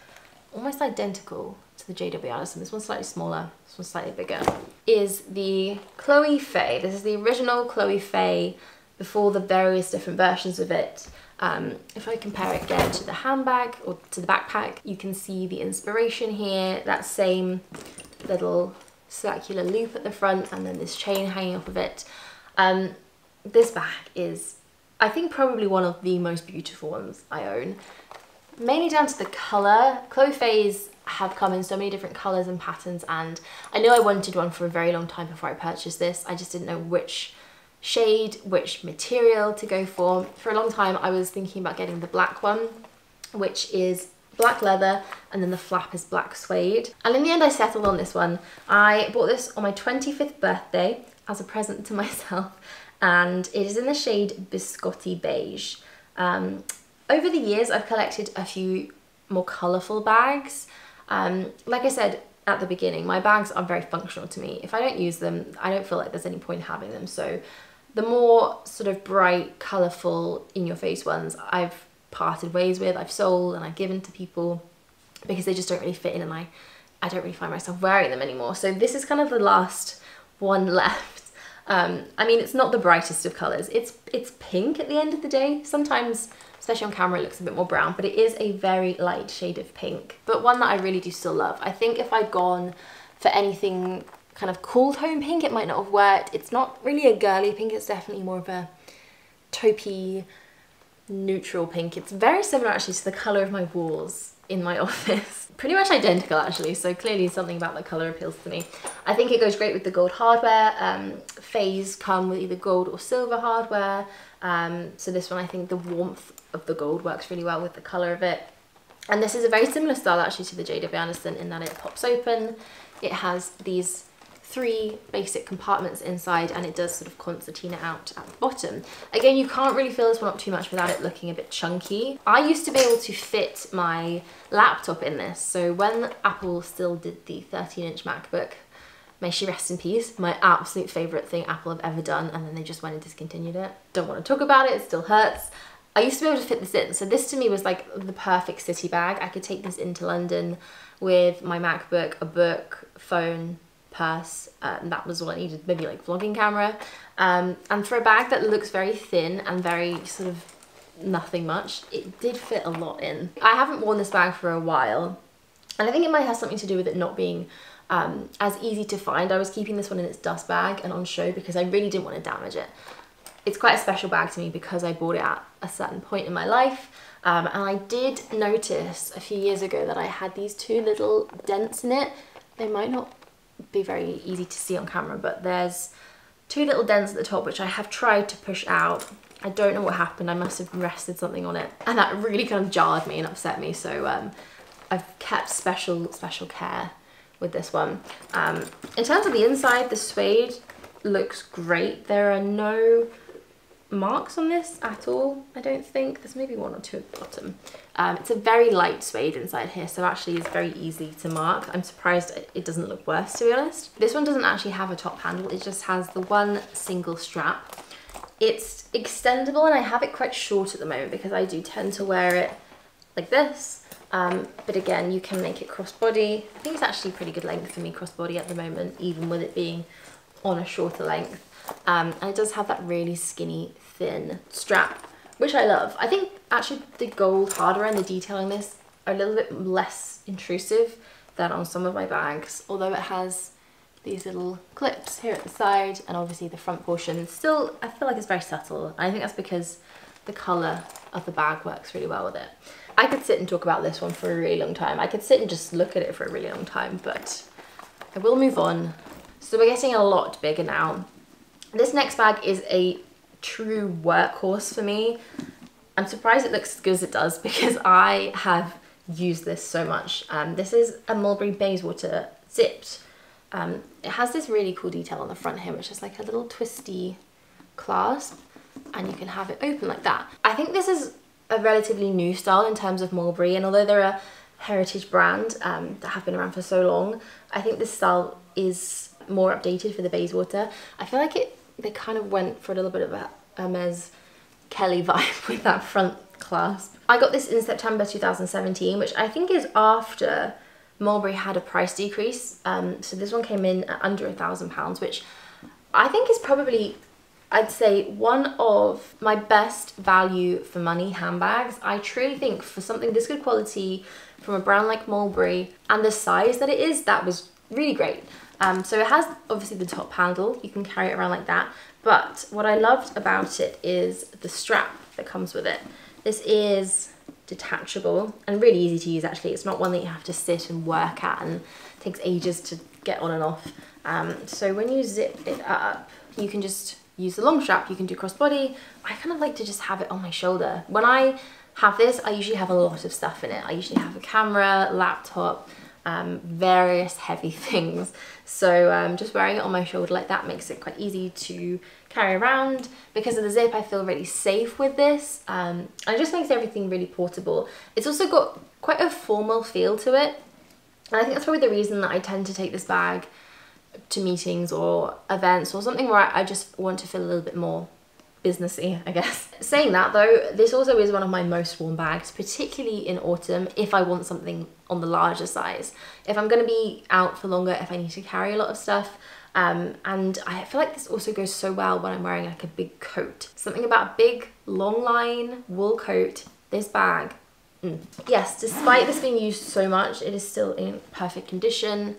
almost identical to the JW Anderson. This one's slightly smaller, this one's slightly bigger. Is the Chloe Faye. This is the original Chloe Faye before the various different versions of it Um, if I compare it again to the handbag or to the backpack, you can see the inspiration here, that same little circular loop at the front and then this chain hanging off of it. Um, this bag is, I think, probably one of the most beautiful ones I own. Mainly down to the colour. Chloe have come in so many different colours and patterns and I knew I wanted one for a very long time before I purchased this. I just didn't know which shade, which material to go for. For a long time I was thinking about getting the black one, which is black leather and then the flap is black suede. And in the end I settled on this one. I bought this on my 25th birthday as a present to myself and it is in the shade Biscotti Beige. Um, over the years I've collected a few more colourful bags. Um, like I said at the beginning, my bags are very functional to me. If I don't use them, I don't feel like there's any point having them. So the more sort of bright, colourful, in-your-face ones I've parted ways with, I've sold and I've given to people because they just don't really fit in and I, I don't really find myself wearing them anymore. So this is kind of the last one left. Um, I mean, it's not the brightest of colours. It's, it's pink at the end of the day. Sometimes, especially on camera, it looks a bit more brown, but it is a very light shade of pink. But one that I really do still love. I think if I'd gone for anything kind of cool tone pink, it might not have worked. It's not really a girly pink, it's definitely more of a taupey, neutral pink. It's very similar actually to the colour of my walls in my office. Pretty much identical actually, so clearly something about the colour appeals to me. I think it goes great with the gold hardware. Um, come with either gold or silver hardware. Um, so this one I think the warmth of the gold works really well with the colour of it. And this is a very similar style actually to the JW Anderson in that it pops open. It has these three basic compartments inside and it does sort of concertina out at the bottom. Again, you can't really fill this one up too much without it looking a bit chunky. I used to be able to fit my laptop in this. So when Apple still did the 13 inch MacBook, may she rest in peace, my absolute favorite thing Apple have ever done and then they just went and discontinued it. Don't want to talk about it, it still hurts. I used to be able to fit this in. So this to me was like the perfect city bag. I could take this into London with my MacBook, a book, phone, purse. Um, that was all I needed, maybe like vlogging camera. Um, and for a bag that looks very thin and very sort of nothing much, it did fit a lot in. I haven't worn this bag for a while and I think it might have something to do with it not being um, as easy to find. I was keeping this one in its dust bag and on show because I really didn't want to damage it. It's quite a special bag to me because I bought it at a certain point in my life um, and I did notice a few years ago that I had these two little dents in it. They might not be very easy to see on camera, but there's two little dents at the top which I have tried to push out. I don't know what happened, I must have rested something on it and that really kind of jarred me and upset me so um, I've kept special, special care with this one. Um, in terms of the inside, the suede looks great. There are no marks on this at all, I don't think. There's maybe one or two at the bottom. Um, it's a very light suede inside here, so actually it's very easy to mark. I'm surprised it doesn't look worse, to be honest. This one doesn't actually have a top handle, it just has the one single strap. It's extendable and I have it quite short at the moment because I do tend to wear it like this. Um, but again, you can make it crossbody. I think it's actually pretty good length for me crossbody at the moment, even with it being on a shorter length. Um, and it does have that really skinny, thin strap, which I love. I think actually the gold hardware and the detail in this are a little bit less intrusive than on some of my bags, although it has these little clips here at the side and obviously the front portion. Still, I feel like it's very subtle. I think that's because the colour of the bag works really well with it. I could sit and talk about this one for a really long time. I could sit and just look at it for a really long time, but I will move on. So we're getting a lot bigger now. This next bag is a true workhorse for me. I'm surprised it looks as good as it does because I have used this so much. Um, this is a Mulberry Bayswater zipped. Um, it has this really cool detail on the front here, which is like a little twisty clasp and you can have it open like that. I think this is a relatively new style in terms of Mulberry and although they're a heritage brand um, that have been around for so long, I think this style is more updated for the Bayswater. I feel like it they kind of went for a little bit of a Hermes Kelly vibe with that front clasp. I got this in September 2017, which I think is after Mulberry had a price decrease. Um, so this one came in at under a thousand pounds, which I think is probably I'd say one of my best value for money handbags. I truly think for something this good quality from a brand like Mulberry and the size that it is, that was really great. Um, so it has obviously the top handle, you can carry it around like that. But what I loved about it is the strap that comes with it. This is detachable and really easy to use actually. It's not one that you have to sit and work at and takes ages to get on and off. Um, so when you zip it up, you can just use the long strap, you can do crossbody. I kind of like to just have it on my shoulder. When I have this, I usually have a lot of stuff in it. I usually have a camera, laptop, um, various heavy things. So um, just wearing it on my shoulder like that makes it quite easy to carry around. Because of the zip, I feel really safe with this. Um, and it just makes everything really portable. It's also got quite a formal feel to it. And I think that's probably the reason that I tend to take this bag to meetings or events or something where I just want to feel a little bit more businessy, I guess. Saying that though, this also is one of my most worn bags, particularly in autumn if I want something on the larger size. If I'm going to be out for longer, if I need to carry a lot of stuff, um, and I feel like this also goes so well when I'm wearing like a big coat. Something about a big long line wool coat, this bag. Mm. Yes, despite this being used so much, it is still in perfect condition.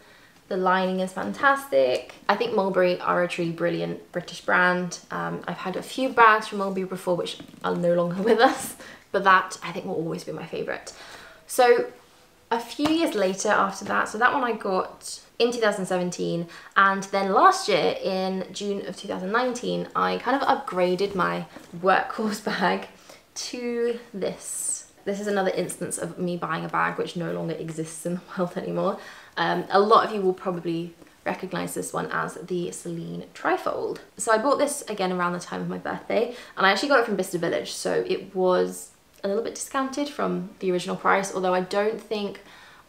The lining is fantastic. I think Mulberry are a truly brilliant British brand. Um, I've had a few bags from Mulberry before which are no longer with us, but that I think will always be my favourite. So a few years later after that, so that one I got in 2017 and then last year in June of 2019 I kind of upgraded my workhorse bag to this. This is another instance of me buying a bag which no longer exists in the world anymore. Um, a lot of you will probably recognize this one as the Celine Trifold. So I bought this again around the time of my birthday and I actually got it from Bicester Village so it was a little bit discounted from the original price although I don't think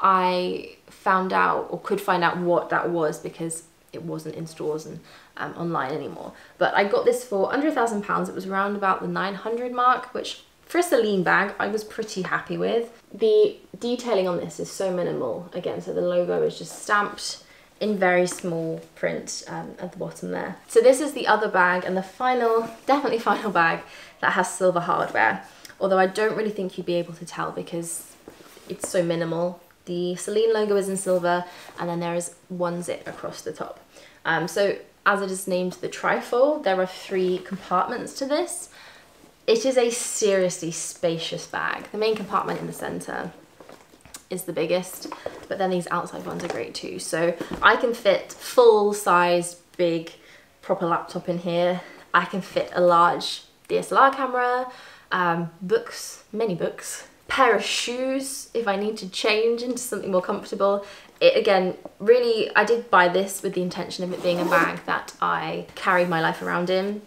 I found out or could find out what that was because it wasn't in stores and um, online anymore. But I got this for under a thousand pounds. It was around about the 900 mark, which for a Celine bag, I was pretty happy with. The detailing on this is so minimal. Again, so the logo is just stamped in very small print um, at the bottom there. So this is the other bag and the final, definitely final bag that has silver hardware. Although I don't really think you'd be able to tell because it's so minimal. The Celine logo is in silver and then there is one zip across the top. Um, so as it is named the trifold, there are three compartments to this. It is a seriously spacious bag. The main compartment in the center is the biggest, but then these outside ones are great too. So I can fit full size, big, proper laptop in here. I can fit a large DSLR camera, um, books, many books, pair of shoes if I need to change into something more comfortable. It again, really, I did buy this with the intention of it being a bag that I carried my life around in,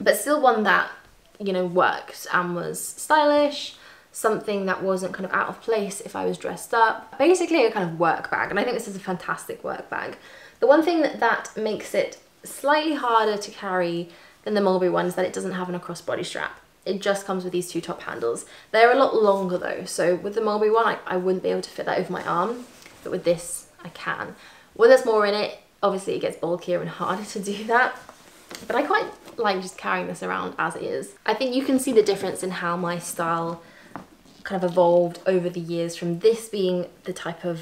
but still one that you know, worked and was stylish, something that wasn't kind of out of place if I was dressed up. Basically a kind of work bag, and I think this is a fantastic work bag. The one thing that, that makes it slightly harder to carry than the Mulberry one is that it doesn't have an crossbody strap. It just comes with these two top handles. They're a lot longer though, so with the Mulberry one, I, I wouldn't be able to fit that over my arm, but with this, I can. When there's more in it, obviously it gets bulkier and harder to do that, but I quite like just carrying this around as is. I think you can see the difference in how my style kind of evolved over the years from this being the type of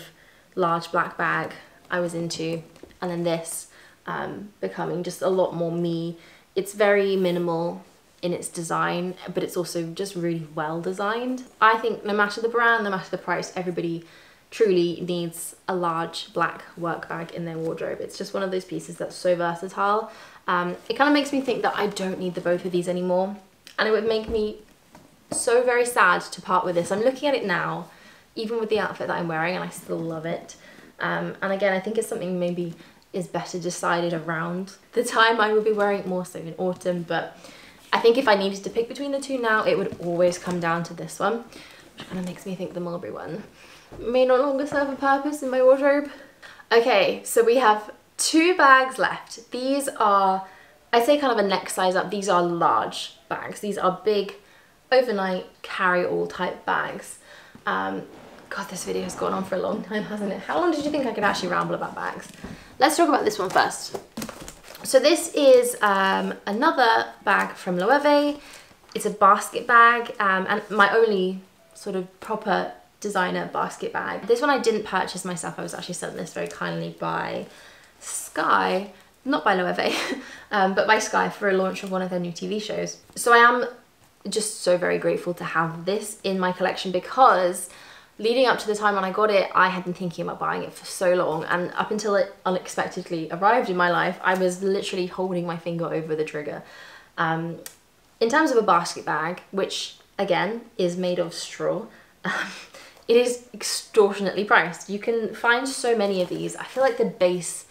large black bag I was into and then this um, becoming just a lot more me. It's very minimal in its design, but it's also just really well designed. I think no matter the brand, no matter the price, everybody truly needs a large black work bag in their wardrobe. It's just one of those pieces that's so versatile. Um, it kind of makes me think that I don't need the both of these anymore. And it would make me so very sad to part with this. I'm looking at it now, even with the outfit that I'm wearing, and I still love it. Um, and again, I think it's something maybe is better decided around the time I will be wearing it more so in autumn. But I think if I needed to pick between the two now, it would always come down to this one, which kind of makes me think the Mulberry one may no longer serve a purpose in my wardrobe. Okay, so we have two bags left. These are, I say kind of a next size up, these are large bags. These are big overnight carry-all type bags. Um, God, this video has gone on for a long time, hasn't it? How long did you think I could actually ramble about bags? Let's talk about this one first. So this is um, another bag from Loewe. It's a basket bag um, and my only sort of proper designer basket bag. This one I didn't purchase myself. I was actually sent this very kindly by Sky, not by Loewe, um, but by Sky for a launch of one of their new TV shows. So I am just so very grateful to have this in my collection because leading up to the time when I got it, I had been thinking about buying it for so long and up until it unexpectedly arrived in my life, I was literally holding my finger over the trigger. Um, in terms of a basket bag, which again is made of straw, it is extortionately priced. You can find so many of these. I feel like the base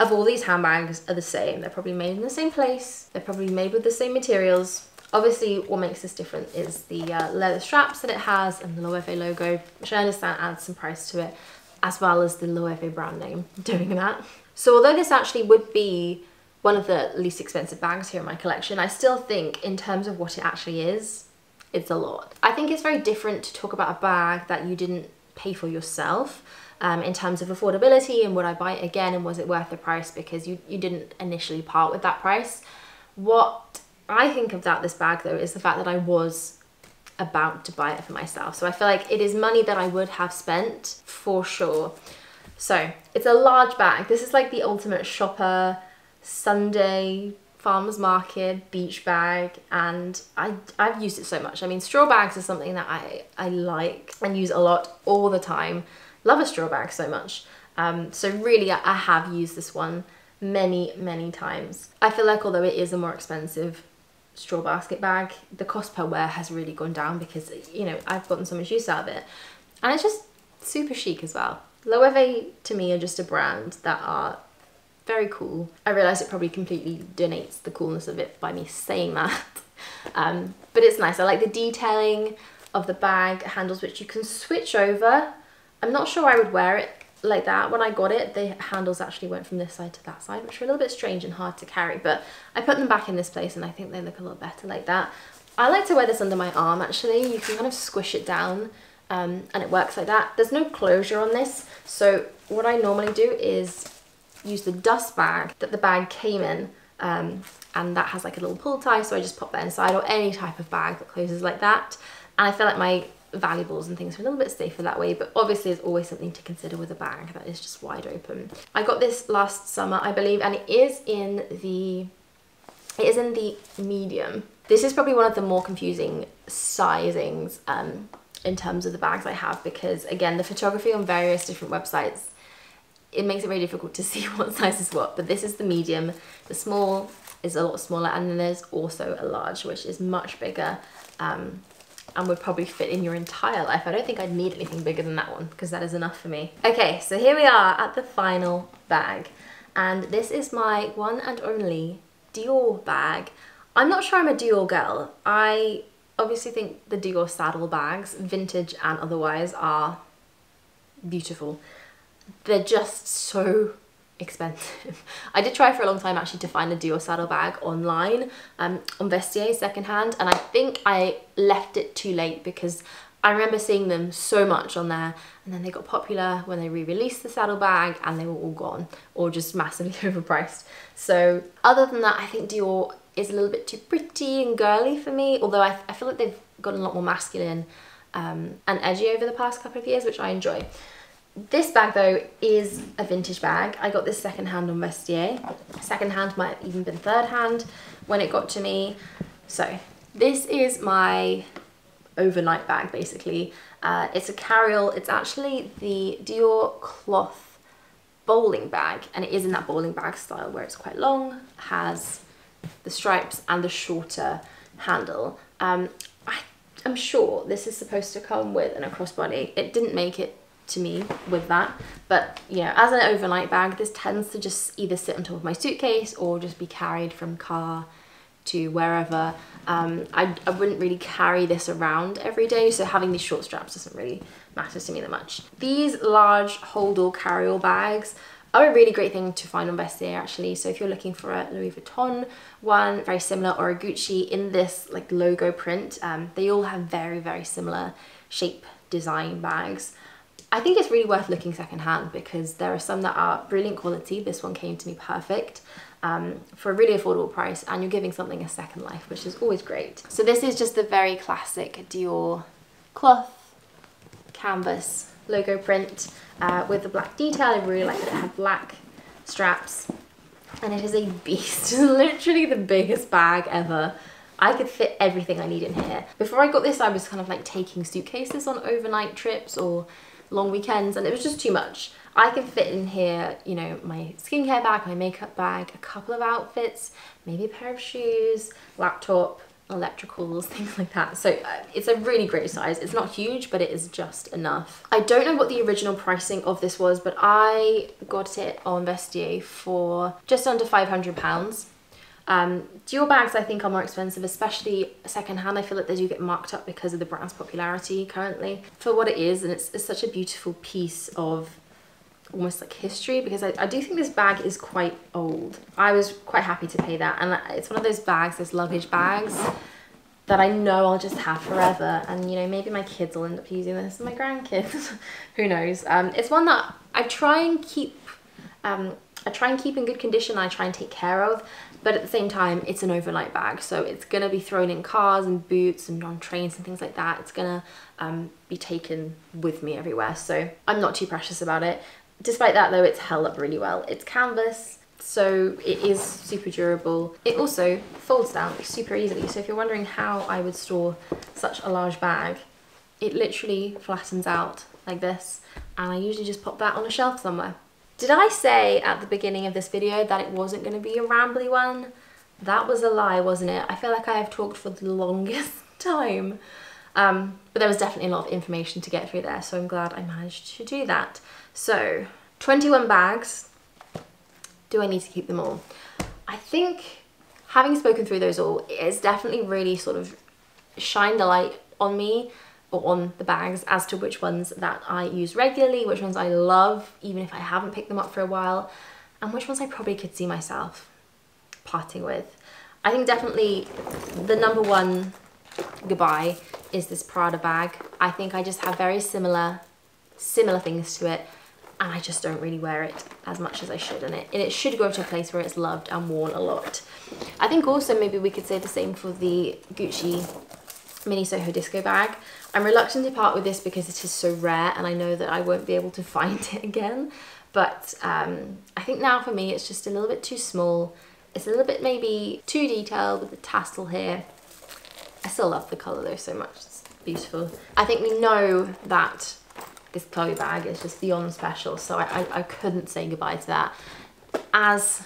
of all these handbags are the same. They're probably made in the same place. They're probably made with the same materials. Obviously, what makes this different is the uh, leather straps that it has and the Loewe logo, which I understand adds some price to it, as well as the Loewe brand name doing that. So although this actually would be one of the least expensive bags here in my collection, I still think in terms of what it actually is, it's a lot. I think it's very different to talk about a bag that you didn't pay for yourself um, in terms of affordability and would I buy it again and was it worth the price because you, you didn't initially part with that price. What I think of that this bag though is the fact that I was about to buy it for myself. So I feel like it is money that I would have spent for sure. So it's a large bag. This is like the ultimate shopper Sunday farmer's market beach bag and I, I've used it so much. I mean straw bags are something that I, I like and use a lot all the time. Love a straw bag so much. Um, so really I have used this one many, many times. I feel like although it is a more expensive straw basket bag, the cost per wear has really gone down because, you know, I've gotten so much use out of it. And it's just super chic as well. Loewe to me are just a brand that are very cool. I realise it probably completely donates the coolness of it by me saying that. Um, but it's nice. I like the detailing of the bag handles which you can switch over. I'm not sure I would wear it like that. When I got it, the handles actually went from this side to that side, which were a little bit strange and hard to carry, but I put them back in this place and I think they look a lot better like that. I like to wear this under my arm actually. You can kind of squish it down um, and it works like that. There's no closure on this, so what I normally do is use the dust bag that the bag came in um, and that has like a little pull tie, so I just pop that inside or any type of bag that closes like that. And I feel like my valuables and things are a little bit safer that way but obviously there's always something to consider with a bag that is just wide open. I got this last summer I believe and it is in the it is in the medium. This is probably one of the more confusing sizings um, in terms of the bags I have because again the photography on various different websites it makes it very difficult to see what size is what but this is the medium the small is a lot smaller and then there's also a large which is much bigger um, and would probably fit in your entire life. I don't think I'd need anything bigger than that one because that is enough for me. Okay, so here we are at the final bag. And this is my one and only Dior bag. I'm not sure I'm a Dior girl. I obviously think the Dior saddle bags, vintage and otherwise, are beautiful. They're just so expensive. I did try for a long time actually to find a Dior saddle bag online um, on Vestiaire secondhand and I think I left it too late because I remember seeing them so much on there and then they got popular when they re-released the saddle bag and they were all gone or just massively overpriced. So other than that I think Dior is a little bit too pretty and girly for me although I, I feel like they've gotten a lot more masculine um, and edgy over the past couple of years which I enjoy. This bag though is a vintage bag. I got this second hand on Vestiaire. Second hand might have even been third hand when it got to me. So this is my overnight bag basically. Uh, it's a carryall. It's actually the Dior cloth bowling bag and it is in that bowling bag style where it's quite long, has the stripes and the shorter handle. Um, I, I'm sure this is supposed to come with an a crossbody. It didn't make it to me with that. But you know, as an overnight bag, this tends to just either sit on top of my suitcase or just be carried from car to wherever. Um, I, I wouldn't really carry this around every day, so having these short straps doesn't really matter to me that much. These large hold-all carry-all bags are a really great thing to find on Vestiaire actually. So if you're looking for a Louis Vuitton one, very similar, or a Gucci in this like logo print, um, they all have very, very similar shape design bags. I think it's really worth looking secondhand because there are some that are brilliant quality. This one came to me perfect um, for a really affordable price and you're giving something a second life, which is always great. So this is just the very classic Dior cloth canvas logo print uh, with the black detail. I really like that it had black straps and it is a beast. literally the biggest bag ever. I could fit everything I need in here. Before I got this, I was kind of like taking suitcases on overnight trips or long weekends and it was just too much. I can fit in here, you know, my skincare bag, my makeup bag, a couple of outfits, maybe a pair of shoes, laptop, electricals, things like that. So uh, it's a really great size. It's not huge, but it is just enough. I don't know what the original pricing of this was, but I got it on Vestiaire for just under 500 pounds. Um, Dior bags I think are more expensive, especially secondhand. I feel like they do get marked up because of the brand's popularity currently. For what it is, and it's, it's such a beautiful piece of almost like history because I, I do think this bag is quite old. I was quite happy to pay that and it's one of those bags, those luggage bags that I know I'll just have forever and you know maybe my kids will end up using this and my grandkids who knows um, it's one that I try and keep um, I try and keep in good condition I try and take care of but at the same time it's an overnight bag so it's gonna be thrown in cars and boots and on trains and things like that it's gonna um, be taken with me everywhere so I'm not too precious about it Despite that though, it's held up really well. It's canvas, so it is super durable. It also folds down super easily. So if you're wondering how I would store such a large bag, it literally flattens out like this. And I usually just pop that on a shelf somewhere. Did I say at the beginning of this video that it wasn't going to be a rambly one? That was a lie, wasn't it? I feel like I have talked for the longest time. Um, but there was definitely a lot of information to get through there, so I'm glad I managed to do that. So 21 bags. Do I need to keep them all? I think having spoken through those all, it's definitely really sort of shined a light on me on the bags as to which ones that I use regularly, which ones I love, even if I haven't picked them up for a while, and which ones I probably could see myself parting with. I think definitely the number one goodbye is this Prada bag. I think I just have very similar, similar things to it and I just don't really wear it as much as I should and it, and it should go to a place where it's loved and worn a lot. I think also maybe we could say the same for the Gucci mini Soho disco bag. I'm reluctant to part with this because it is so rare and I know that I won't be able to find it again but um, I think now for me it's just a little bit too small. It's a little bit maybe too detailed with the tassel here. I still love the colour though so much, it's beautiful. I think we know that this Chloe bag is just beyond special, so I, I, I couldn't say goodbye to that. As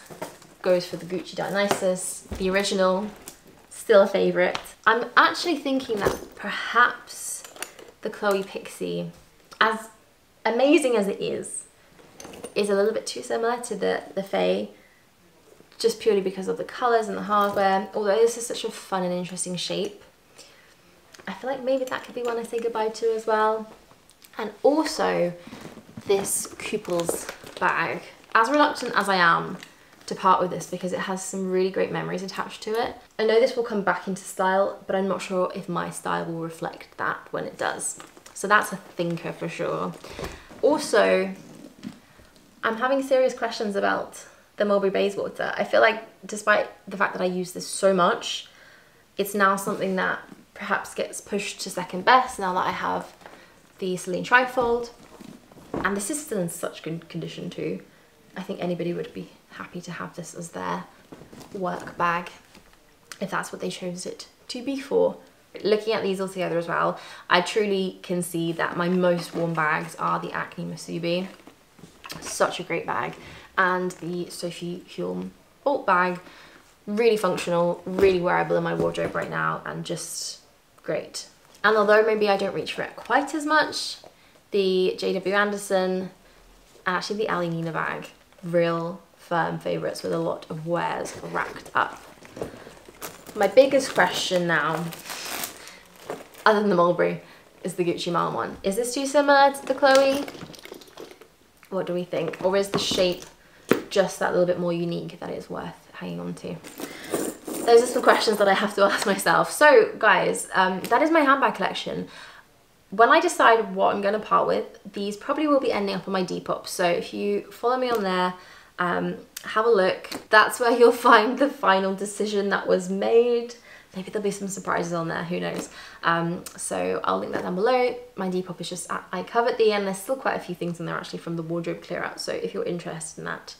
goes for the Gucci Dionysus, the original, still a favourite. I'm actually thinking that perhaps the Chloe Pixie, as amazing as it is, is a little bit too similar to the, the Faye, just purely because of the colours and the hardware, although this is such a fun and interesting shape. I feel like maybe that could be one I say goodbye to as well and also this Kooples bag. As reluctant as I am to part with this because it has some really great memories attached to it. I know this will come back into style, but I'm not sure if my style will reflect that when it does. So that's a thinker for sure. Also, I'm having serious questions about the Mulberry Bayswater. I feel like despite the fact that I use this so much, it's now something that perhaps gets pushed to second best now that I have the Celine Trifold. And this is still in such good condition too. I think anybody would be happy to have this as their work bag if that's what they chose it to be for. Looking at these all together as well, I truly can see that my most worn bags are the Acne Musubi. Such a great bag. And the Sophie Hulme Bolt bag. Really functional, really wearable in my wardrobe right now and just great. And although maybe I don't reach for it quite as much, the JW Anderson and actually the Alienina bag, real firm favourites with a lot of wares racked up. My biggest question now, other than the Mulberry, is the Gucci Marmont. Is this too similar to the Chloe? What do we think? Or is the shape just that little bit more unique that it's worth hanging on to? those are some questions that I have to ask myself. So guys, um, that is my handbag collection. when I decide what I'm going to part with, these probably will be ending up on my Depop. So if you follow me on there, um, have a look. That's where you'll find the final decision that was made. Maybe there'll be some surprises on there, who knows. Um, so I'll link that down below. My Depop is just at iCovetthee and there's still quite a few things in there actually from the wardrobe clear out. So if you're interested in that,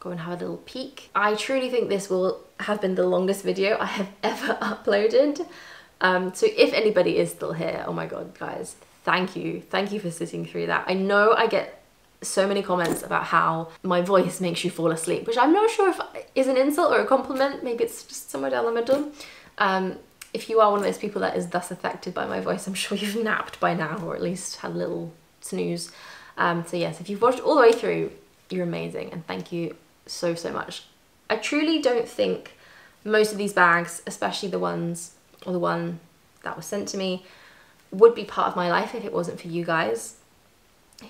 go and have a little peek. I truly think this will have been the longest video I have ever uploaded. Um, so if anybody is still here, oh my god, guys, thank you. Thank you for sitting through that. I know I get so many comments about how my voice makes you fall asleep, which I'm not sure if is an insult or a compliment. Maybe it's just somewhere down the middle. Um, if you are one of those people that is thus affected by my voice, I'm sure you've napped by now, or at least had a little snooze. Um, so yes, if you've watched all the way through, you're amazing, and thank you so, so much. I truly don't think most of these bags, especially the ones, or the one that was sent to me, would be part of my life if it wasn't for you guys.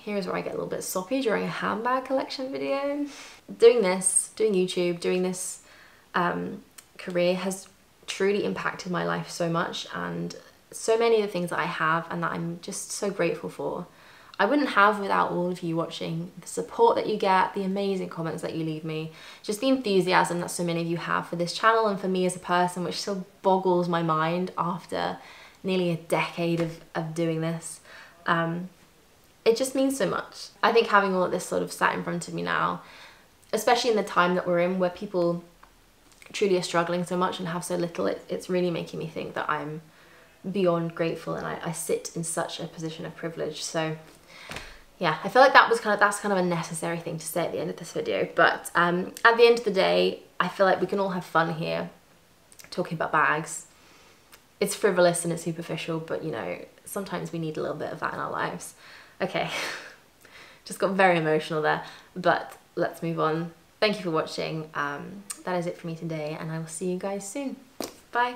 Here's where I get a little bit soppy during a handbag collection video. Doing this, doing YouTube, doing this um, career has truly impacted my life so much and so many of the things that I have and that I'm just so grateful for. I wouldn't have without all of you watching, the support that you get, the amazing comments that you leave me, just the enthusiasm that so many of you have for this channel and for me as a person, which still boggles my mind after nearly a decade of, of doing this. Um, it just means so much. I think having all of this sort of sat in front of me now, especially in the time that we're in where people truly are struggling so much and have so little, it, it's really making me think that I'm beyond grateful and I, I sit in such a position of privilege. So yeah, I feel like that was kind of, that's kind of a necessary thing to say at the end of this video. But um, at the end of the day, I feel like we can all have fun here talking about bags. It's frivolous and it's superficial, but you know, sometimes we need a little bit of that in our lives. Okay, just got very emotional there, but let's move on. Thank you for watching. Um, that is it for me today and I will see you guys soon. Bye.